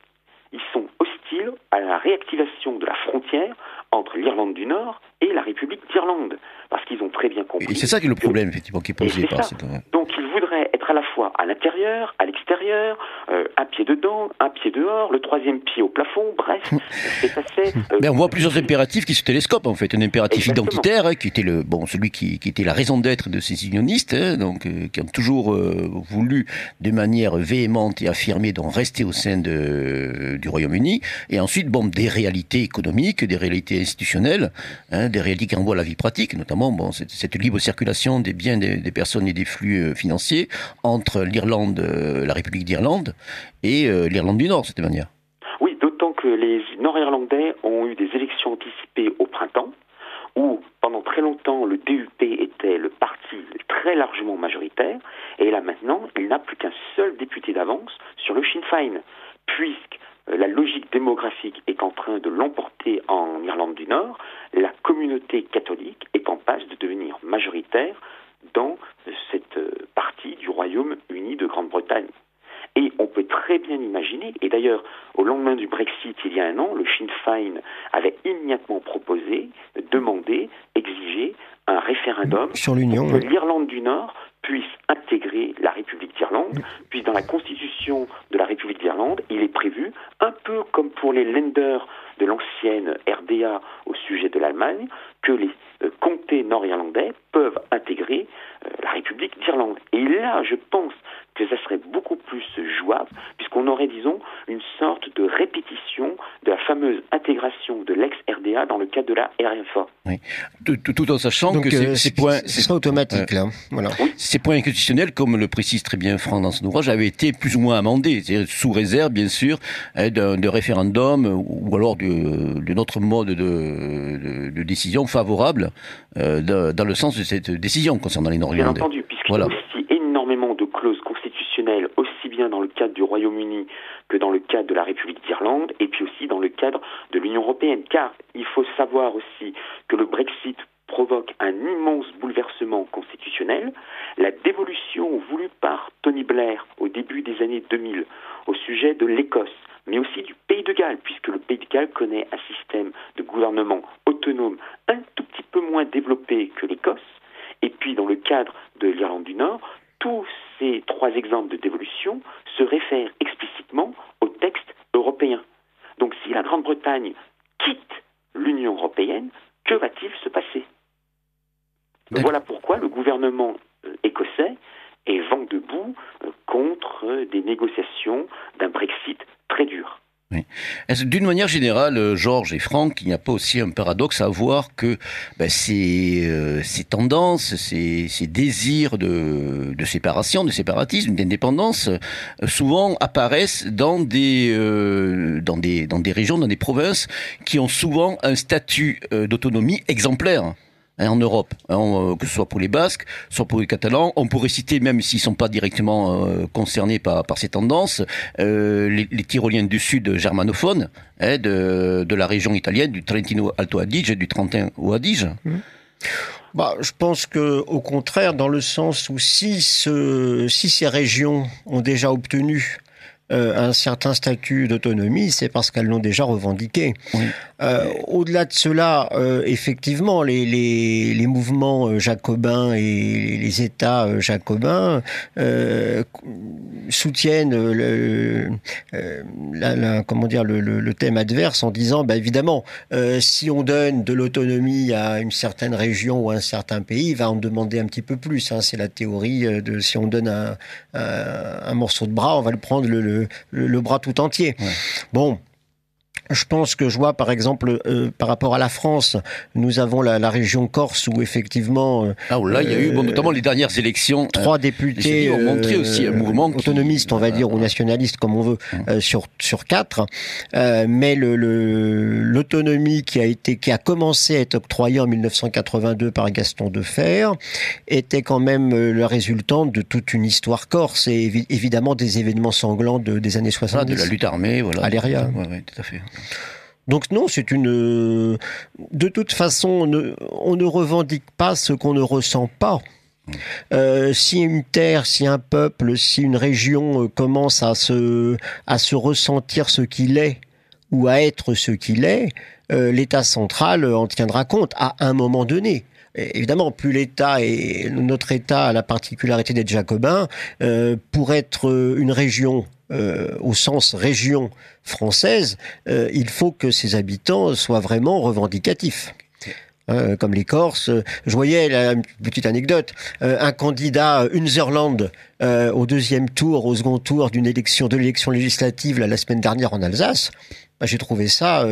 ils sont hostiles à la réactivation de la frontière entre l'Irlande du Nord et la République d'Irlande, parce qu'ils ont très bien compris. Et c'est ça qui est le problème, effectivement, qui est posé par cette... Donc ils voudraient être à la fois à l'intérieur, à l'extérieur, euh, un pied dedans, un pied dehors, le troisième pied au plafond, bref, c'est assez... Euh, Mais on voit plusieurs impératifs qui se télescopent, en fait. Un impératif identitaire, hein, qui était le, bon, celui qui, qui était la raison d'être de ces unionistes, hein, donc, euh, qui ont toujours voulu, de manière véhémente et affirmée, d'en rester au sein de, du Royaume-Uni. Et ensuite, bon, des réalités économiques, des réalités institutionnelles, hein, des réalités qui renvoient à la vie pratique, notamment bon, cette, cette libre circulation des biens, des, des, personnes et des flux euh, financiers entre l'Irlande, euh, la République d'Irlande et euh, l'Irlande du Nord, de cette manière. Oui, d'autant que les Nord-Irlandais ont eu des élections anticipées au printemps, où pendant très longtemps le DUP était le parti très largement majoritaire, et là maintenant il n'a plus qu'un seul député d'avance sur le Sinn Féin, puisque euh, la logique démographique est en train de l'emporter en Irlande du Nord, la communauté catholique est en passe de devenir majoritaire dans cette euh, partie du Royaume-Uni de Grande-Bretagne. Et on peut très bien imaginer, et d'ailleurs au lendemain du Brexit il y a un an, le Sinn Féin avait immédiatement proposé, demandé, exigé un référendum sur l'Union, que l'Irlande du Nord puisse intégrer la République d'Irlande, puis dans la constitution de la République d'Irlande, il est prévu, un peu comme pour les lenders de l'ancienne RDA au sujet de l'Allemagne, que les euh, comtés nord-irlandais peuvent intégrer euh, la République d'Irlande. Et là, je pense que ça serait beaucoup plus jouable, puisqu'on aurait, disons, une sorte de répétition de la fameuse intégration de l'ex-RDA dans le cadre de la RFA. Oui. Tout, en sachant que euh, ces points... Ce sera automatique, là. Voilà. Ces points institutionnels, comme le précise très bien Franck dans son ouvrage, avaient été plus ou moins amendés, sous réserve, bien sûr, hein, d'un référendum ou alors d'une autre mode de, de, décision favorable euh, dans le sens de cette décision concernant les Nord-Irlandais. Bien entendu, puisqu'il voilà. y a aussi énormément de clauses constitutionnelles, aussi bien dans le cadre du Royaume-Uni que dans le cadre de la République d'Irlande, et puis aussi dans le cadre de l'Union européenne. Car il faut savoir aussi que le Brexit provoque un immense bouleversement constitutionnel. La dévolution voulue par Tony Blair au début des années 2000 au sujet de l'Écosse, mais aussi du Pays de Galles, puisque le Pays de Galles connaît un système de gouvernement autonome un tout peu moins développée que l'Écosse. Et puis, dans le cadre de l'Irlande du Nord, tous ces trois exemples de dévolution se réfèrent explicitement au texte européen. Donc, si la Grande-Bretagne quitte l'Union européenne, que va-t-il se passer? Voilà pourquoi le gouvernement euh, écossais est vent debout euh, contre des négociations d'un Brexit D'une manière générale, euh, Georges et Franck, il n'y a pas aussi un paradoxe à voir que ben, ces, ces, tendances, ces, désirs de, séparation, de séparatisme, d'indépendance, souvent apparaissent dans des régions, dans des provinces qui ont souvent un statut d'autonomie exemplaire. Hein, en Europe, hein, euh, que ce soit pour les Basques, soit pour les Catalans. On pourrait citer, même s'ils ne sont pas directement euh, concernés par, par, ces tendances, euh, les, les, Tyroliens du Sud germanophones, hein, de, de, la région italienne, du Trentino Alto Adige et du Trentino Adige. Mmh. Bah, je pense que, au contraire, dans le sens où si, ce, si ces régions ont déjà obtenu euh, un certain statut d'autonomie, c'est parce qu'elles l'ont déjà revendiqué. Euh, au-delà de cela, euh, effectivement, les, les, les, mouvements jacobins et les États jacobins soutiennent le, la, comment dire, le, le, thème adverse en disant, bah, évidemment, si on donne de l'autonomie à une certaine région ou à un certain pays, il va en demander un petit peu plus. Hein. C'est la théorie de si on donne un, un, un, morceau de bras, on va le prendre le, le, bras tout entier. Bon, je pense que je vois, par exemple, euh, par rapport à la France, nous avons la, la région Corse où effectivement. Euh, ah, là, il y a eu, bon, notamment les dernières élections. Trois députés. ont montré aussi un mouvement autonomiste, on va dire, ou nationaliste, comme on veut, euh, sur sur quatre. mais le l'autonomie qui a été, qui a commencé à être octroyée en 1982 par Gaston Defer, était quand même la résultante de toute une histoire corse et évidemment des événements sanglants de, des années 70. Ah, de la lutte armée, voilà. Aléria. Ouais, ouais, tout à fait. Donc non, c'est une. De toute façon, on ne, on ne revendique pas ce qu'on ne ressent pas. Euh, si une terre, si un peuple, si une région euh, commence à se, à se ressentir ce qu'il est ou à être ce qu'il est, euh, l'État central en tiendra compte à un moment donné. Évidemment, plus l'État et notre État a la particularité d'être jacobin, euh, pour être une région euh, au sens région française, euh, il faut que ses habitants soient vraiment revendicatifs. Hein, comme les Corses. Je voyais, une petite anecdote, euh, un candidat Unzerland au deuxième tour, au second tour d'une élection, de l'élection législative la semaine dernière en Alsace. Bah, j'ai trouvé ça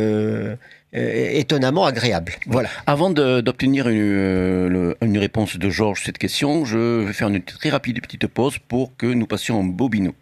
étonnamment agréable. Voilà. Avant d'obtenir une, une, réponse de Georges sur cette question, je vais faire une très rapide petite pause pour que nous passions en bobino.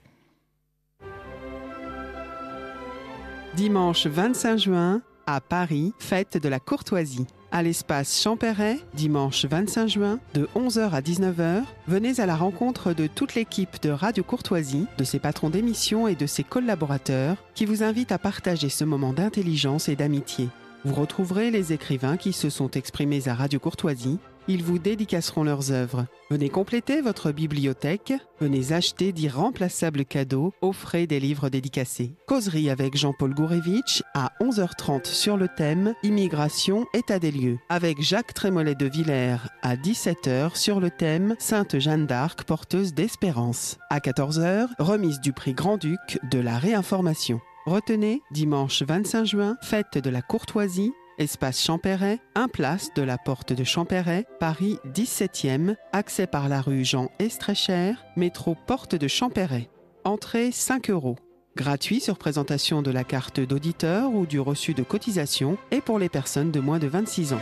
Dimanche 25 juin, à Paris, fête de la courtoisie. À l'espace Champéret, dimanche 25 juin, de 11h à 19h, venez à la rencontre de toute l'équipe de Radio Courtoisie, de ses patrons d'émission et de ses collaborateurs, qui vous invitent à partager ce moment d'intelligence et d'amitié. Vous retrouverez les écrivains qui se sont exprimés à Radio Courtoisie, ils vous dédicaceront leurs œuvres. Venez compléter votre bibliothèque, venez acheter d'irremplaçables cadeaux, offrez des livres dédicacés. Causerie avec Jean-Paul Gourevitch à 11h30 sur le thème Immigration, état des lieux, avec Jacques Trémollet de Villers à 17h sur le thème Sainte Jeanne d'Arc, porteuse d'espérance. À 14h, remise du prix Grand-Duc de la réinformation. Retenez, dimanche 25 juin, fête de la courtoisie, espace Champéret, 1 place de la porte de Champéret, Paris 17e, accès par la rue Jean Estrécher, métro porte de Champéret. Entrée 5 euros. Gratuit sur présentation de la carte d'auditeur ou du reçu de cotisation et pour les personnes de moins de 26 ans.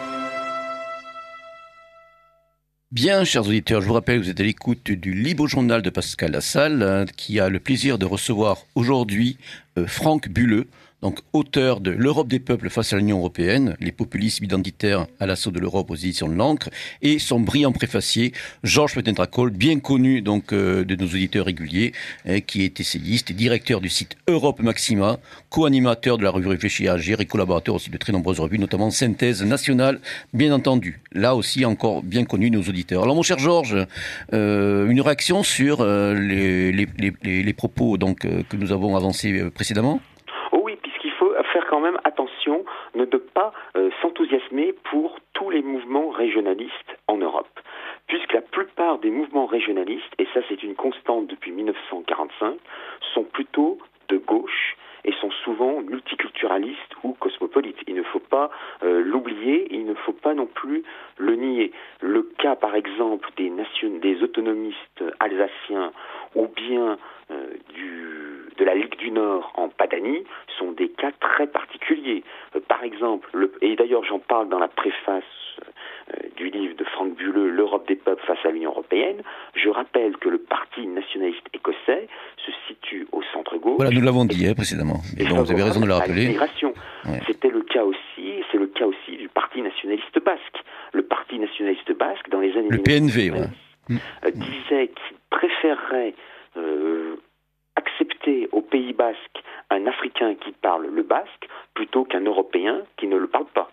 Bien, chers auditeurs, je vous rappelle que vous êtes à l'écoute du Libre Journal de Pascal Lassalle, hein, qui a le plaisir de recevoir aujourd'hui euh, Franck Bulleux, donc auteur de L'Europe des peuples face à l'Union européenne, les populismes identitaires à l'assaut de l'Europe aux éditions de l'encre, et son brillant préfacier, Georges Petentracol, bien connu donc euh, de nos auditeurs réguliers, hein, qui est essayiste et directeur du site Europe Maxima, co-animateur de la revue Réfléchir Agir et collaborateur aussi de très nombreuses revues, notamment Synthèse Nationale, bien entendu. Là aussi encore bien connu de nos auditeurs. Alors mon cher Georges, euh, une réaction sur euh, les, les, propos donc que nous avons avancés précédemment quand même attention ne de euh, s'enthousiasmer pour tous les mouvements régionalistes en Europe puisque la plupart des mouvements régionalistes, et ça c'est une constante depuis 1945, sont plutôt de gauche et sont souvent multiculturalistes ou cosmopolites. Il ne faut pas euh, l'oublier, il ne faut pas non plus le nier. Le cas par exemple des, des autonomistes alsaciens ou bien du, de la Ligue du Nord en Padanie sont des cas très particuliers. Euh, par exemple, le, et d'ailleurs j'en parle dans la préface du livre de Franck Bulleux, L'Europe des peuples face à l'Union européenne, je rappelle que le Parti nationaliste écossais se situe au centre-gauche. Voilà, nous l'avons dit hein, précédemment. Et donc, vous avez raison de le rappeler. C'était le cas aussi, c'est le cas aussi du Parti nationaliste basque. Le Parti nationaliste basque, dans les années le PNV, ouais. Euh, disait qu'il préférerait euh, accepter au Pays basque un Africain qui parle le basque plutôt qu'un Européen qui ne le parle pas.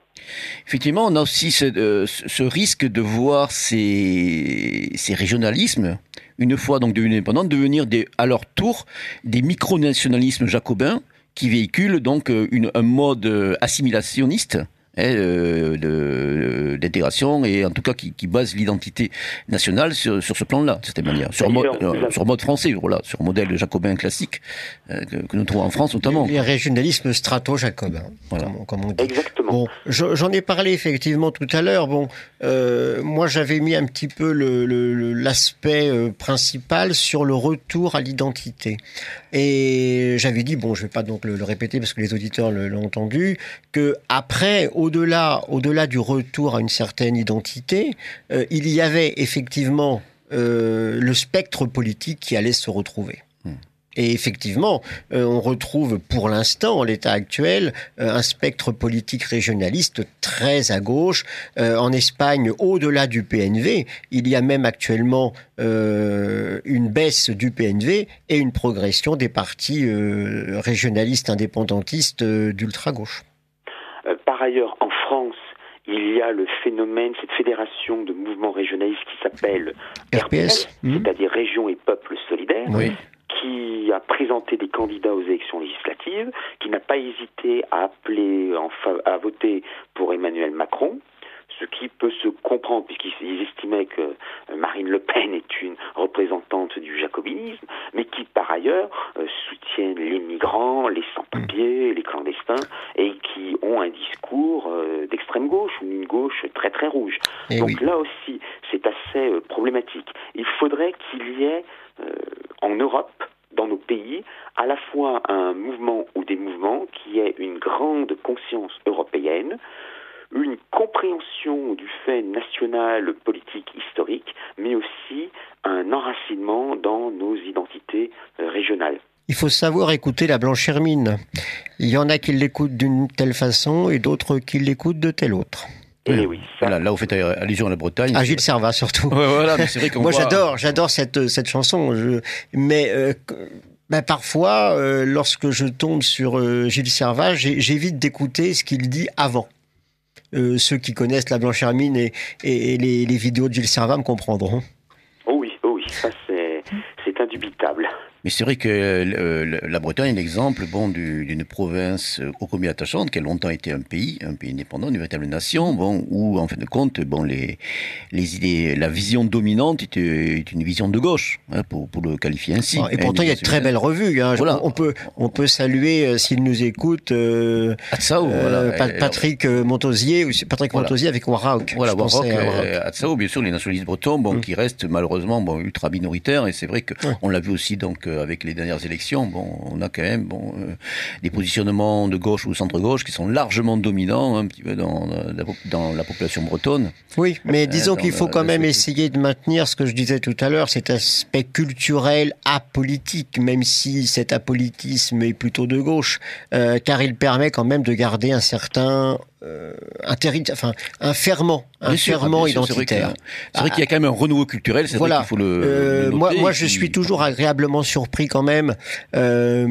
Effectivement, on a aussi ce, euh, risque de voir ces, régionalismes, une fois devenus indépendants, devenir à leur tour des micronationalismes jacobins qui véhiculent donc euh, un mode assimilationniste euh, d'intégration et en tout cas qui, qui base l'identité nationale sur, sur ce plan-là, de cette manière, sur mode, euh, sur mode français, voilà, sur modèle jacobin classique euh, que, nous trouvons en France notamment. Les régionalismes strato-jacobins, voilà. comme, on dit. Exactement. Bon, j'en ai parlé effectivement tout à l'heure. Bon, euh, moi j'avais mis un petit peu l'aspect le, principal sur le retour à l'identité. Et j'avais dit, bon, je vais pas donc le, le répéter parce que les auditeurs l'ont entendu, que après, au-delà, au-delà du retour à une certaine identité, euh, il y avait effectivement euh, le spectre politique qui allait se retrouver. Hmm. Et effectivement, euh, on retrouve pour l'instant, en l'état actuel, un spectre politique régionaliste très à gauche. en Espagne, au-delà du PNV, il y a même actuellement une baisse du PNV et une progression des partis régionalistes indépendantistes d'ultra-gauche. Euh, par ailleurs, en France, il y a le phénomène, cette fédération de mouvements régionalistes qui s'appelle RPS, hmm. c'est-à-dire Région et Peuple Solidaire, qui a présenté des candidats aux élections législatives, qui n'a pas hésité à appeler, à voter pour Emmanuel Macron, ce qui peut se comprendre puisqu'ils estimaient que euh, Marine Le Pen est une représentante du jacobinisme, mais qui par ailleurs euh, soutiennent les migrants, les sans-papiers, les clandestins, et qui ont un discours euh, d'extrême gauche ou une gauche très très rouge. Eh Donc là aussi, c'est assez problématique. Il faudrait qu'il y ait en Europe dans nos pays à la fois un mouvement ou des mouvements qui aient une grande conscience européenne, une compréhension du fait national, politique, historique, mais aussi un enracinement dans nos identités euh, régionales. Il faut savoir écouter la blanche hermine. Il y en a qui l'écoutent d'une telle façon et d'autres qui l'écoutent de telle autre. Et eh oui, voilà, là, vous faites allusion à la Bretagne. À Gilles Servat, surtout. voilà, vrai Moi, j'adore, j'adore cette, cette chanson. Mais euh, ben, parfois, euh, lorsque je tombe sur Gilles Servat, j'évite d'écouter ce qu'il dit avant. Euh, ceux qui connaissent la Blanche Hermine et, les, vidéos de Gilles Servat me comprendront. Oh oui, oh oui, ça c'est. Mais c'est vrai que euh, la Bretagne est l'exemple bon, d'une province euh, ô combien attachante, qui a longtemps été un pays, un pays indépendant, une véritable nation, bon, où en fin de compte, bon, les, les idées, la vision dominante est, est une vision de gauche, hein, pour, pour, le qualifier ainsi. et pourtant, il y a de très belles revues. Hein. Voilà. On, peut, on peut saluer, euh, s'il nous écoute, euh, Atsao, euh, voilà. Patrick Montosier, ou Patrick voilà. Montosier avec Warhawk. Voilà, Atsao, bien sûr, les nationalistes bretons, bon, mm. qui restent malheureusement bon, ultra minoritaires, et c'est vrai qu'on on l'a vu aussi donc avec les dernières élections, bon, on a quand même bon, euh, des positionnements de gauche ou centre-gauche qui sont largement dominants un petit peu dans, dans la population bretonne. Oui, mais euh, disons qu'il faut quand même essayer de maintenir ce que je disais tout à l'heure, cet aspect culturel apolitique, même si cet apolitisme est plutôt de gauche, euh, car il permet quand même de garder un certain euh, un, enfin, un ferment, un ferment identitaire. C'est vrai qu'il y a quand même un renouveau culturel, c'est voilà. vrai qu'il faut le, euh, moi, moi, je suis toujours agréablement surpris quand même. Euh,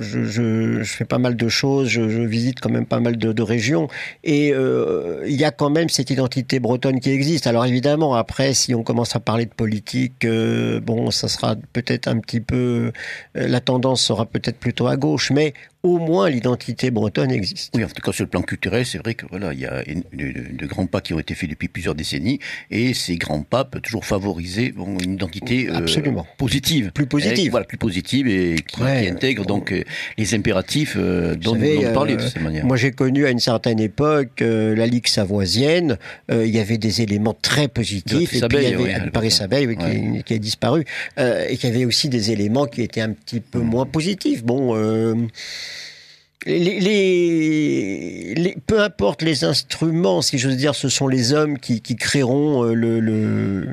je, je, je, fais pas mal de choses, je, je visite quand même pas mal de, de régions, et euh, il y a quand même cette identité bretonne qui existe. Alors évidemment, après, si on commence à parler de politique, euh, bon, ça sera peut-être un petit peu, euh, la tendance sera peut-être plutôt à gauche, mais au moins l'identité bretonne existe. Oui, en tout cas sur le plan culturel, c'est vrai que voilà, il y a de, grands pas qui ont été faits depuis plusieurs décennies, et ces grands pas peuvent toujours favoriser bon, une identité Absolument. positive, plus positive, voilà, plus positive et qui, ouais, qui intègre donc les impératifs dont savez, nous, parlé de cette manière. Moi, j'ai connu à une certaine époque euh, la Ligue savoisienne. Euh, il y avait des éléments très positifs. Et puis il y avait ouais, Paris Sabeille oui, qui, qui, a disparu. Euh, et qu'il y avait aussi des éléments qui étaient un petit peu moins positifs. Bon. Les, peu importe les instruments, si j'ose dire, ce sont les hommes qui, qui créeront le, le,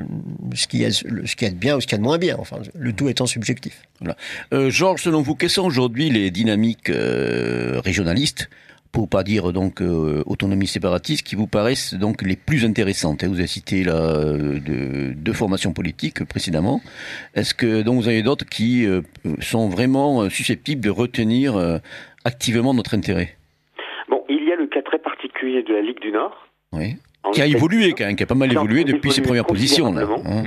ce qu'il y, qu'il y a de bien ou ce qu'il y a de moins bien. Enfin, le tout étant subjectif. Voilà. Euh, Georges, selon vous, quelles sont aujourd'hui les dynamiques euh, régionalistes pour pas dire donc euh, autonomie séparatiste, qui vous paraissent donc les plus intéressantes? Vous avez cité là deux de formations politiques précédemment. Est-ce que donc vous avez d'autres qui euh, sont vraiment susceptibles de retenir euh, activement notre intérêt Bon, il y a le cas très particulier de la Ligue du Nord. Oui. Qui a évolué, quand même, qui a pas mal évolué depuis ses premières positions. Là. Hein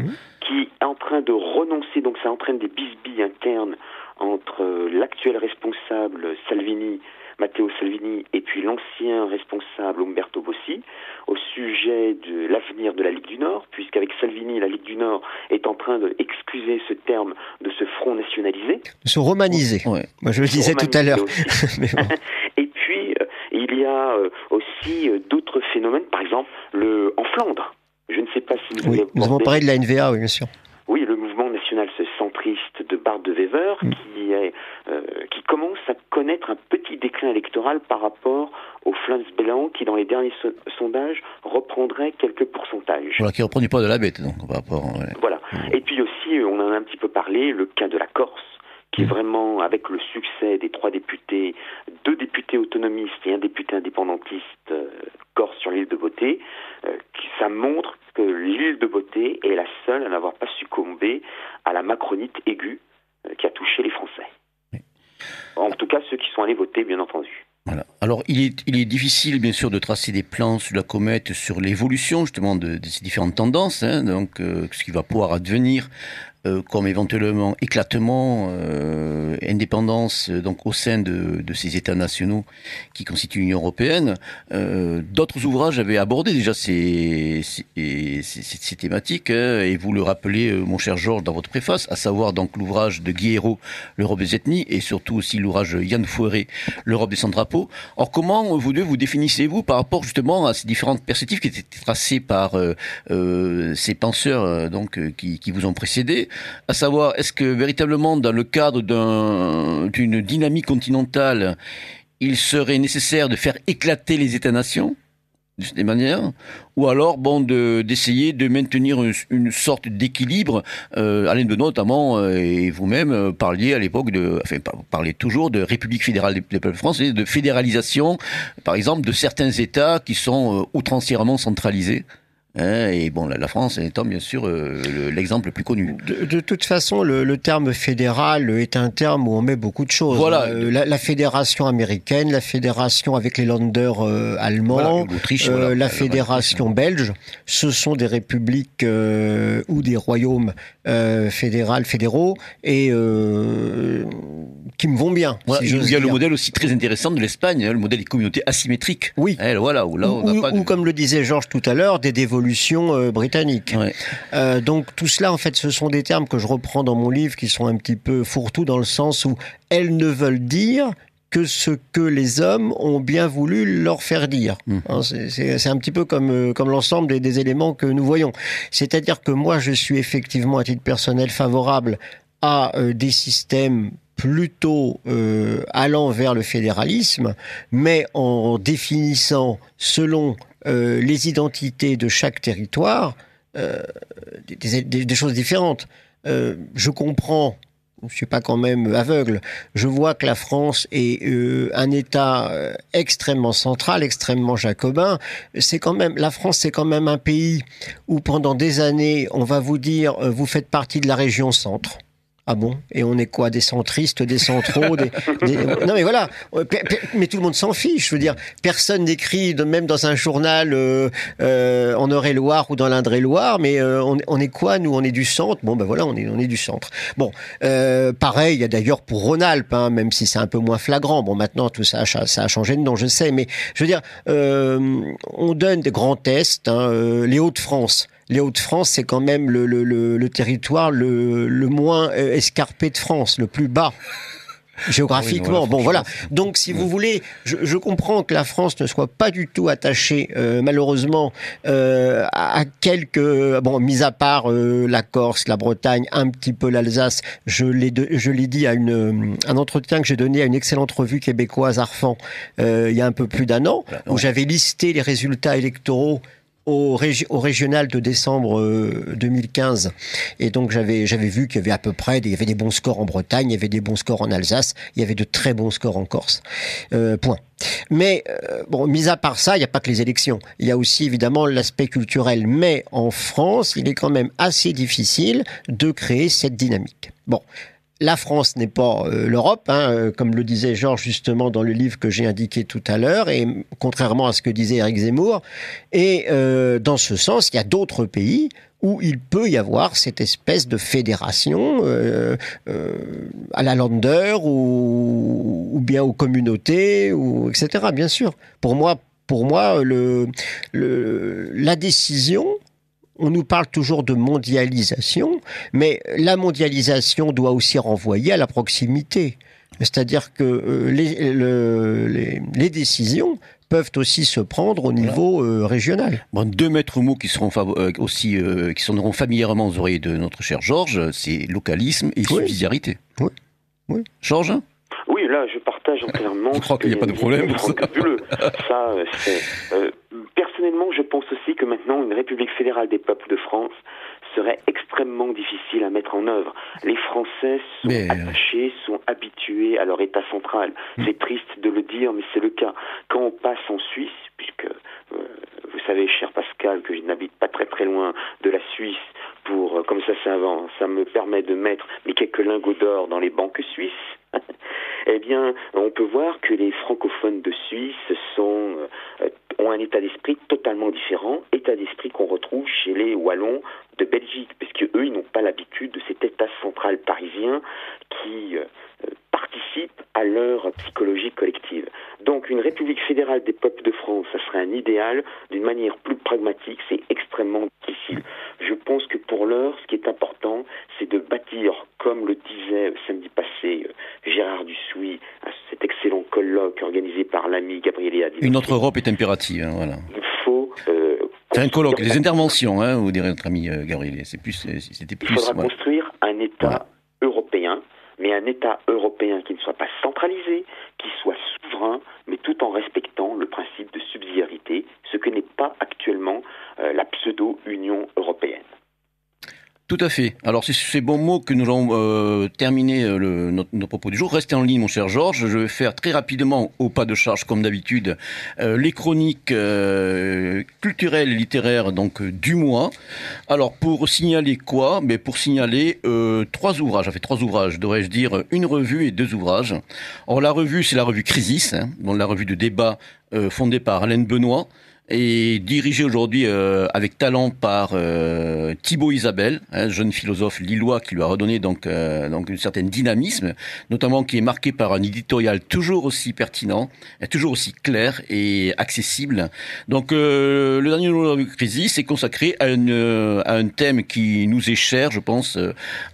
qui est en train de renoncer, donc ça entraîne des bisbilles internes entre l'actuel responsable Salvini Matteo Salvini et puis l'ancien responsable Umberto Bossi au sujet de l'avenir de la Ligue du Nord, puisqu'avec Salvini, la Ligue du Nord est en train d'excuser ce terme de ce front nationalisé. De se romaniser. Ouais. Moi, je le disais tout à l'heure. et puis, euh, il y a euh, aussi euh, d'autres phénomènes, par exemple, le, en Flandre. Je ne sais pas si vous oui, avez Nous avons parlé de la NVA, oui, bien sûr. Oui, le mouvement national centriste de Bart de Wever, mm. qui, est, euh, qui commence à connaître un petit déclin électoral par rapport au Flans Blanc, qui dans les derniers so sondages reprendrait quelques pourcentages. Voilà, qui reprend du poids de la bête, donc, par rapport. Ouais. Voilà. Mm. Et puis aussi, on en a un petit peu parlé, le cas de la Corse qui est vraiment, avec le succès des trois députés, deux députés autonomistes et un député indépendantiste euh, corse sur l'île de Beauté, euh, qui, ça montre que l'île de Beauté est la seule à n'avoir pas succombé à la macronite aiguë euh, qui a touché les Français. En tout cas, ceux qui sont allés voter, bien entendu. Alors, il est, il est difficile, bien sûr, de tracer des plans sur la comète, sur l'évolution, justement, de, de, ces différentes tendances, hein, donc, euh, ce qui va pouvoir advenir euh, comme éventuellement éclatement, euh, indépendance euh, donc au sein de, de, ces États nationaux qui constituent l'Union européenne. Euh, D'autres ouvrages avaient abordé déjà ces, ces, ces, thématiques, hein, et vous le rappelez, mon cher Georges, dans votre préface, à savoir donc l'ouvrage de Guillermo, l'Europe des ethnies, et surtout aussi l'ouvrage Yann Fouéré, l'Europe des sans-drapeaux. Or, comment vous deux vous définissez-vous par rapport justement à ces différentes perspectives qui étaient tracées par ces penseurs donc qui, qui vous ont précédé à savoir, est-ce que véritablement, dans le cadre d'une un, dynamique continentale, il serait nécessaire de faire éclater les États-nations de cette manière, ou alors bon d'essayer de, maintenir une, sorte d'équilibre. Euh, Alain Benoît notamment euh, et vous-même euh, parliez à l'époque de, enfin parliez toujours de République fédérale des, des peuples français, de fédéralisation, par exemple, de certains États qui sont euh, outrancièrement centralisés. Hein, et bon, la, la, France étant bien sûr euh, l'exemple le plus connu. De, de toute façon, le, le, terme fédéral est un terme où on met beaucoup de choses. Voilà. Euh, la, la, fédération américaine, la fédération avec les landers euh, allemands, voilà, voilà, la fédération belge, ce sont des républiques ou des royaumes fédéral, fédéraux et qui me vont bien. Voilà, si il y a le modèle aussi très intéressant de l'Espagne, hein, le modèle des communautés asymétriques. Oui. Voilà, où là, on ou, pas ou, de... ou comme le disait Georges tout à l'heure, des dévolutions euh, britannique. Ouais. Euh, donc tout cela, en fait, ce sont des termes que je reprends dans mon livre qui sont un petit peu fourre-tout dans le sens où elles ne veulent dire que ce que les hommes ont bien voulu leur faire dire. Mmh. Hein, c'est un petit peu comme, euh, comme l'ensemble des, des éléments que nous voyons. C'est-à-dire que moi, je suis effectivement, à titre personnel, favorable à des systèmes plutôt euh, allant vers le fédéralisme, mais en définissant selon euh, les identités de chaque territoire euh, des, choses différentes. Je comprends, je suis pas quand même aveugle, je vois que la France est un État extrêmement central, extrêmement jacobin. C'est quand même la France, c'est quand même un pays où pendant des années on va vous dire vous faites partie de la région centre Ah bon? Et on est quoi Des centristes, des centraux des, Non mais voilà, mais tout le monde s'en fiche. Je veux dire, personne n'écrit, même dans un journal euh, euh, en Eure-et-Loire ou dans l'Indre-et-Loire, mais euh, on, est quoi Nous, on est du centre? Bon ben voilà, on est, on est du centre. Bon, pareil, il y a d'ailleurs pour Rhône-Alpes, hein, même si c'est un peu moins flagrant. Bon, maintenant tout ça, ça a changé de nom, je sais, mais je veux dire, on donne des grands tests, hein, les Hauts-de-France les Hauts-de-France, c'est quand même le, le, le, territoire le, le moins euh, escarpé de France, le plus bas géographiquement. bon, voilà. Donc, si vous voulez, je, je, comprends que la France ne soit pas du tout attachée, euh, malheureusement, euh, à quelques, bon, mis à part euh, la Corse, la Bretagne, un petit peu l'Alsace. Je l'ai, je l'ai dit à une, un entretien que j'ai donné à une excellente revue québécoise, Arfan, il y a un peu plus d'un an, où j'avais listé les résultats électoraux au, régional de décembre 2015. Euh, et donc j'avais j'avais vu qu'il y avait à peu près il y avait des bons scores en Bretagne, il y avait des bons scores en Alsace, il y avait de très bons scores en Corse. Euh, point. Mais euh, bon, mis à part ça, il n'y a pas que les élections. Il y a aussi évidemment l'aspect culturel. Mais en France, il est quand même assez difficile de créer cette dynamique. Bon, la France n'est pas euh, l'Europe, hein, euh, comme le disait Georges justement dans le livre que j'ai indiqué tout à l'heure, et contrairement à ce que disait Eric Zemmour. Et euh, dans ce sens, il y a d'autres pays où il peut y avoir cette espèce de fédération à la Lander ou, bien aux communautés, ou, etc. Bien sûr. Pour moi, pour moi, la décision on nous parle toujours de mondialisation, mais la mondialisation doit aussi renvoyer à la proximité. C'est-à-dire que euh, les, décisions peuvent aussi se prendre au niveau euh, régional. Bon, deux maîtres mots qui seront euh, aussi qui sonneront familièrement aux oreilles de notre cher Georges, c'est localisme et subsidiarité. Oui. oui. Georges Oui, là, je partage entièrement. je crois qu'il n'y a pas de problème. ça, c'est personnellement, je pense aussi que maintenant, une République fédérale des peuples de France serait extrêmement difficile à mettre en œuvre. Les Français sont euh, attachés, sont habitués à leur État central. Hmm. C'est triste de le dire, mais c'est le cas. Quand on passe en Suisse, puisque euh, vous savez, cher Pascal, que je n'habite pas très très loin de la Suisse, pour euh, comme ça ça, ça me permet de mettre mes quelques lingots d'or dans les banques suisses. eh bien, on peut voir que les francophones de Suisse sont ont un état d'esprit totalement différent, état d'esprit qu'on retrouve chez les Wallons de Belgique, parce qu'eux, ils n'ont pas l'habitude de cet état central parisien qui euh, participe à leur psychologie collective. Donc une République fédérale des peuples de France, ça serait un idéal d'une manière plus pragmatique, c'est extrêmement difficile. Je pense que pour l'heure, ce qui est important, c'est de bâtir, comme le disait samedi passé euh, Gérard Dussouy à cet excellent colloque organisé par l'ami Gabriel Une autre Europe est impérative, hein, voilà. Il faut... Euh, c'est un colloque, des interventions, hein, vous direz notre ami euh, Gabriel. C'est plus, c'était plus. Il faudra construire un État européen, mais un État européen qui ne soit pas centralisé, qui soit souverain, mais tout en respectant le principe de subsidiarité, ce que n'est pas actuellement euh, la pseudo-Union européenne. Tout à fait. Alors c'est ces bons mots que nous allons euh, terminer euh, le, propos du jour. Restez en ligne, mon cher Georges. Je vais faire très rapidement, au pas de charge comme d'habitude, euh, les chroniques euh, culturelles et littéraires donc du mois. Alors pour signaler quoi? Mais pour signaler trois ouvrages. Ça fait trois ouvrages, devrais-je dire, une revue et deux ouvrages. Alors la revue, c'est la revue Crisis, hein, la revue de débat fondée par Alain Benoît et dirigé aujourd'hui euh, avec talent par euh, Thibaut Isabelle, un jeune philosophe lillois qui lui a redonné donc euh, donc une certaine dynamisme, notamment qui est marqué par un éditorial toujours aussi pertinent, toujours aussi clair et accessible. Donc le dernier numéro de Crisis est consacré à, une, à un thème qui nous est cher, je pense,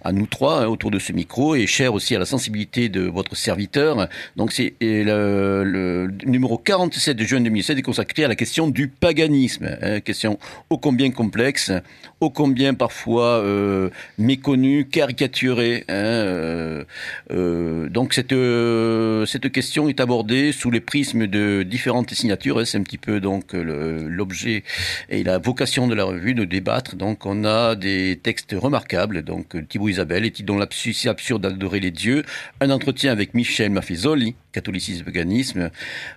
à nous trois hein, autour de ce micro et cher aussi à la sensibilité de votre serviteur. Donc c'est le, le numéro 47 de juin 2007 est consacré à la question du paganisme. Hein, question ô combien complexe, ô combien parfois euh, méconnue, caricaturée. Hein, euh, euh, donc cette, cette question est abordée sous les prismes de différentes signatures. Hein, c'est un petit peu donc l'objet et la vocation de la revue de débattre. Donc on a des textes remarquables. Donc Thibaut Isabelle, et dont l'absurde absurde d'adorer les dieux? Un entretien avec Michel Maffezoli, catholicisme, paganisme.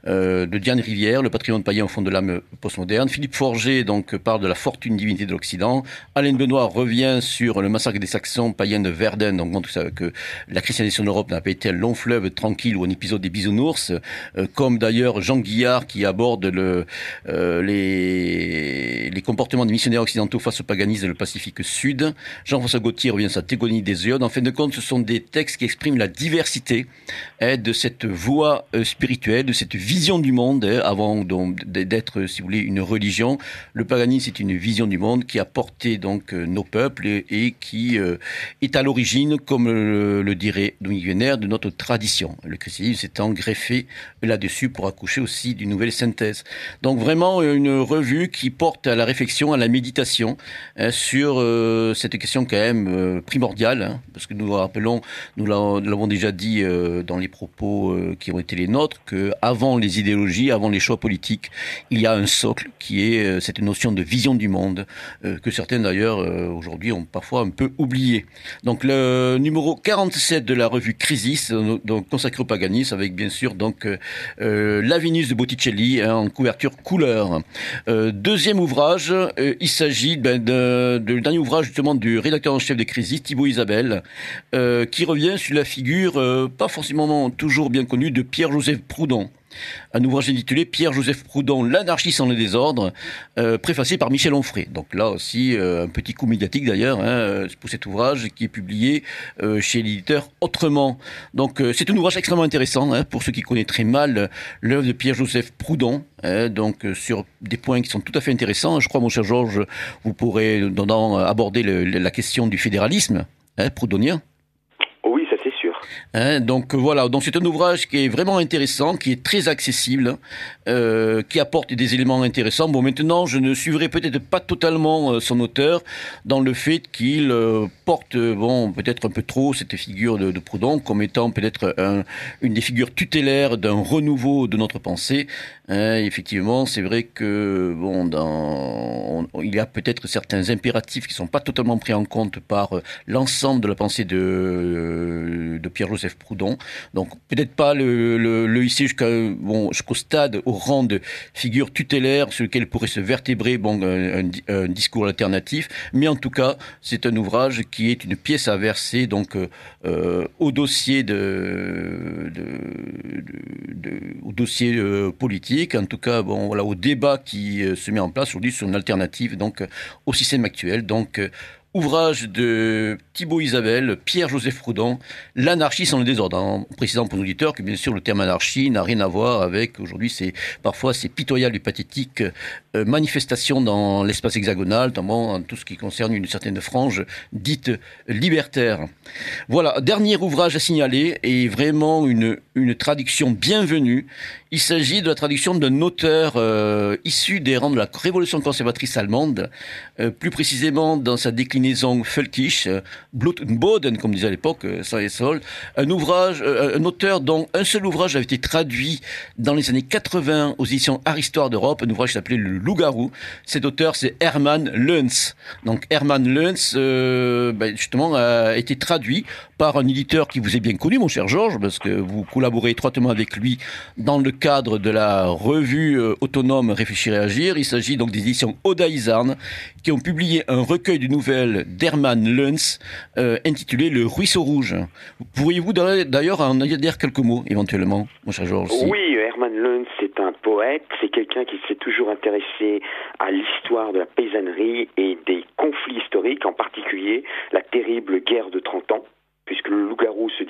de Diane Rivière, le patrimoine païen au fond de l'âme postmoderne. Philippe Forger donc parle de la fortune divinité de l'Occident. Alain Benoît revient sur le massacre des Saxons païens de Verden, donc montre que la christianisation d'Europe n'a pas été un long fleuve tranquille ou un épisode des bisounours, euh, comme d'ailleurs Jean Guillard qui aborde euh, les, comportements des missionnaires occidentaux face au paganisme le Pacifique Sud. Jean-François Gauthier revient sur la Tégonie des Iodes. En fin de compte, ce sont des textes qui expriment la diversité hein, de cette voie euh, spirituelle, de cette vision du monde, hein, avant d'être, si vous voulez, une religion. Le paganisme, c'est une vision du monde qui a donc nos peuples et, qui est à l'origine, comme le, dirait Louis Wiener, de notre tradition. Le christianisme s'étant greffé là-dessus pour accoucher aussi d'une nouvelle synthèse. Donc vraiment une revue qui porte à la réflexion, à la méditation hein, sur euh, cette question quand même euh, primordiale, hein, parce que nous rappelons, nous l'avons déjà dit euh, dans les propos qui ont été les nôtres, que avant les idéologies, avant les choix politiques, il y a un socle qui est cette notion de vision du monde que certains d'ailleurs aujourd'hui ont parfois un peu oublié. Donc le numéro 47 de la revue Crisis, donc consacré au paganisme, avec bien sûr donc euh, La Vénus de Botticelli hein, en couverture couleur. Euh, deuxième ouvrage, euh, il s'agit ben, de, de, dernier ouvrage justement du rédacteur en chef de Crisis, Thibaut Isabelle, qui revient sur la figure pas forcément toujours bien connue de Pierre-Joseph Proudhon un ouvrage intitulé Pierre-Joseph Proudhon, l'anarchie sans le désordre, euh, préfacé par Michel Onfray. Donc là aussi, euh, un petit coup médiatique d'ailleurs hein, pour cet ouvrage qui est publié euh, chez l'éditeur Autrement. Donc c'est un ouvrage extrêmement intéressant hein, pour ceux qui connaissent très mal l'œuvre de Pierre-Joseph Proudhon, hein, donc sur des points qui sont tout à fait intéressants. Je crois, mon cher Georges, vous pourrez aborder la question du fédéralisme proudhonien. Hein, donc voilà, donc c'est un ouvrage qui est vraiment intéressant, qui est très accessible, euh, qui apporte des éléments intéressants. Bon, maintenant, je ne suivrai peut-être pas totalement euh, son auteur dans le fait qu'il euh, porte, bon, peut-être un peu trop cette figure de, Proudhon comme étant peut-être une des figures tutélaires d'un renouveau de notre pensée. Hein, effectivement, c'est vrai que bon, il y a peut-être certains impératifs qui sont pas totalement pris en compte par l'ensemble de la pensée de, de Pierre Joseph Proudhon. Donc peut-être pas le, le, jusqu'au stade, au rang de figure tutélaire sur lequel pourrait se vertébrer un, discours alternatif, mais en tout cas c'est un ouvrage qui est une pièce à verser donc euh, au dossier de, euh, politique, en tout cas voilà au débat qui euh, se met en place aujourd'hui sur une alternative donc au système actuel. Donc Ouvrage de Thibaut Isabelle, Pierre-Joseph Proudhon, L'anarchie sans le désordre. En précisant pour nos auditeurs que bien sûr le terme anarchie n'a rien à voir avec aujourd'hui c'est parfois c'est pitoyable et pathétique euh, manifestation dans l'espace hexagonal, notamment en tout ce qui concerne une certaine frange dite libertaire. Voilà, dernier ouvrage à signaler et vraiment une traduction bienvenue. Il s'agit de la traduction d'un auteur euh, issu des rangs de la révolution conservatrice allemande, euh, plus précisément dans sa déclinaison Völkisch, euh, Boden, comme disait à l'époque ça et Sol, un ouvrage, un auteur dont un seul ouvrage avait été traduit dans les années 80 aux éditions Aristoire d'Europe, un ouvrage qui s'appelait Le Loup-garou. Cet auteur, c'est Hermann Leuns. Donc Hermann Leuns, ben, justement, a été traduit par un éditeur qui vous est bien connu, mon cher Georges, parce que vous collaborez étroitement avec lui dans le cadre de la revue euh, autonome Réfléchir et Agir. Il s'agit donc des éditions Oda qui ont publié un recueil de nouvelles d'Hermann Luns euh, intitulé Le Ruisseau Rouge. Pourriez-vous d'ailleurs en dire quelques mots éventuellement, mon cher Georges Oui, Hermann Luns c'est un poète, c'est quelqu'un qui s'est toujours intéressé à l'histoire de la paysannerie et des conflits historiques, en particulier la terrible guerre de 30 ans puisque le loup-garou se,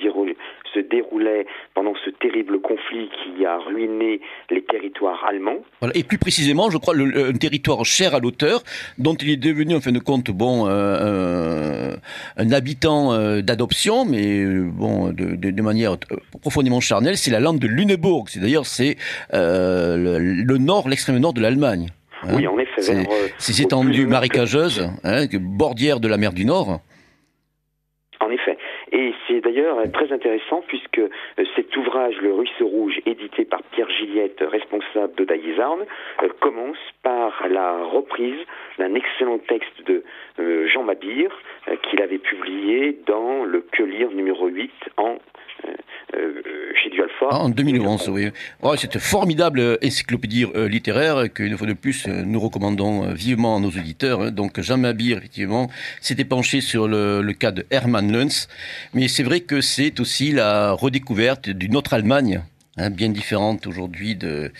se, déroulait pendant ce terrible conflit qui a ruiné les territoires allemands. et plus précisément, je crois, le, un territoire cher à l'auteur, dont il est devenu, en fin de compte, bon, euh, un habitant euh, d'adoption, mais euh, bon, de, manière profondément charnelle, c'est la lande de Lüneburg. C'est d'ailleurs c'est le, nord, l'extrême nord de l'Allemagne. Hein. oui, en effet. Ces étendues marécageuses, hein, bordières de la mer du Nord. En effet. Et c'est d'ailleurs très intéressant puisque euh, cet ouvrage, Le Ruisseau Rouge, édité par Pierre Gilliette, responsable de Daïsarn, euh, commence par la reprise d'un excellent texte de euh, Jean Mabir qu'il avait publié dans le Que lire numéro 8 en, chez Alpha. Ah, en 2011, oui. Ouais, cette formidable encyclopédie littéraire qu'une fois de plus nous recommandons vivement à nos auditeurs. Hein. Donc Jean Mabir, effectivement, s'était penché sur le, le, cas de Hermann Luns, mais c'est vrai que c'est aussi la redécouverte d'une autre Allemagne Hein, bien différente aujourd'hui de,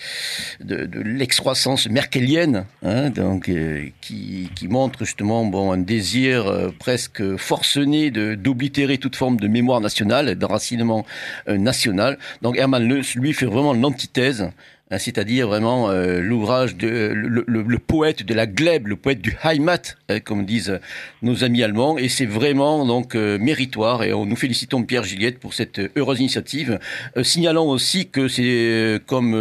de, l'excroissance merkelienne, hein, donc, euh, qui, qui, montre justement bon, un désir euh, presque forcené d'oblitérer toute forme de mémoire nationale, d'enracinement euh, national. Donc Hermann Leuss, lui, fait vraiment l'antithèse c'est-à-dire vraiment euh, l'ouvrage de le, poète de la glèbe, le poète du Heimat, hein, comme disent nos amis allemands, et c'est vraiment donc euh, méritoire. Et on nous félicitons Pierre Gilliette pour cette heureuse initiative, euh, signalant aussi que c'est comme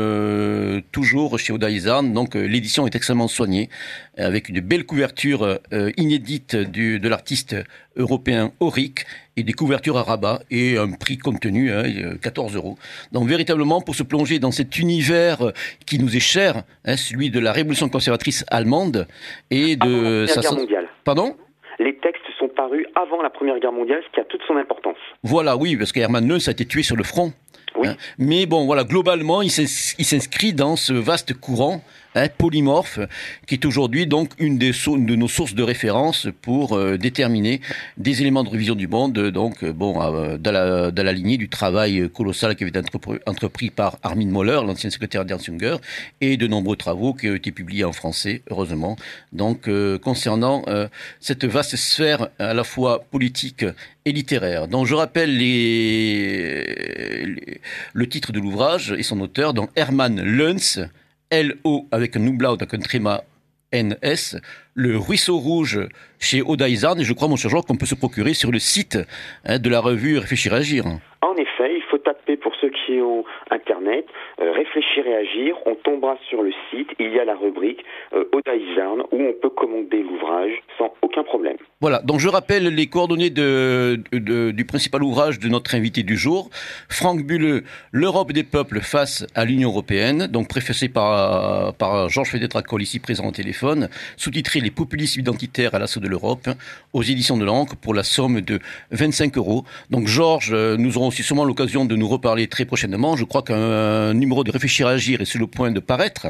toujours chez Odaizan, donc l'édition est extrêmement soignée, avec une belle couverture inédite de l'artiste européen Auric et des couvertures à rabat et un prix contenu, hein, 14 euros. Donc véritablement pour se plonger dans cet univers euh, qui nous est cher, hein, celui de la révolution conservatrice allemande et de sa guerre mondiale. Pardon? Les textes sont parus avant la Première Guerre mondiale, ce qui a toute son importance. Voilà, oui, parce qu'Hermann Neuss a été tué sur le front. Oui. Hein. Mais bon, voilà, globalement, il s'inscrit dans ce vaste courant hein, polymorphe, qui est aujourd'hui donc une des de nos sources de référence pour euh, déterminer des éléments de révision du monde. Donc, euh, bon, euh, dans, la, dans, lignée du travail colossal qui avait été entrepris, par Armin Moller, l'ancien secrétaire d'Ernst Junger, et de nombreux travaux qui ont été publiés en français, heureusement. Donc, concernant cette vaste sphère à la fois politique et littéraire. Donc, je rappelle le titre de l'ouvrage et son auteur, donc Hermann Luns, L-O avec un umlaut, avec un tréma NS, le ruisseau rouge chez Odaizan, et je crois, mon cher Georges, qu'on peut se procurer sur le site hein, de la revue Réfléchir agir. En effet, il ceux qui ont Internet, euh, Réfléchir et agir, on tombera sur le site, il y a la rubrique euh, où on peut commander l'ouvrage sans aucun problème. Voilà, donc je rappelle les coordonnées du principal ouvrage de notre invité du jour, Franck Bulleux, L'Europe des peuples face à l'Union européenne, donc préfacé par, par Georges Fédétracol, ici présent au téléphone, sous-titré Les populismes identitaires à l'assaut de l'Europe, aux éditions de l'Ancre, pour la somme de 25 euros. Donc Georges, nous aurons aussi sûrement l'occasion de nous reparler très prochainement. Je crois qu'un numéro de Réfléchir à agir est sur le point de paraître.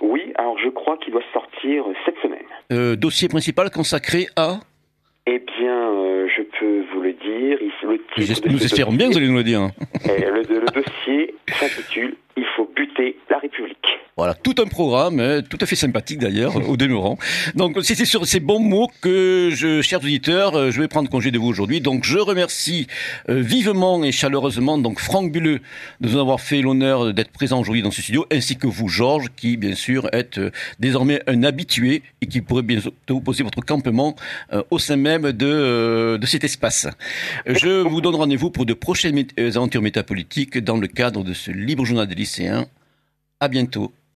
Oui, alors je crois qu'il doit sortir cette semaine. Euh, dossier principal consacré à eh bien, euh, je peux vous le dire. Le nous espérons bien que vous allez nous le dire. le, le dossier s'intitule Il faut buter la République. Voilà, tout un programme, hein, tout à fait sympathique d'ailleurs, au demeurant. Donc, c'est sur ces bons mots que, je, chers auditeurs, euh, je vais prendre congé de vous aujourd'hui. Donc, je remercie euh, vivement et chaleureusement donc Franck Bulleux de nous avoir fait l'honneur d'être présent aujourd'hui dans ce studio, ainsi que vous, Georges, qui bien sûr êtes euh, désormais un habitué et qui pourrait bientôt poser votre campement au sein même de, de cet espace. Je vous donne rendez-vous pour de prochaines aventures métapolitiques dans le cadre de ce libre journal des lycéens. À bientôt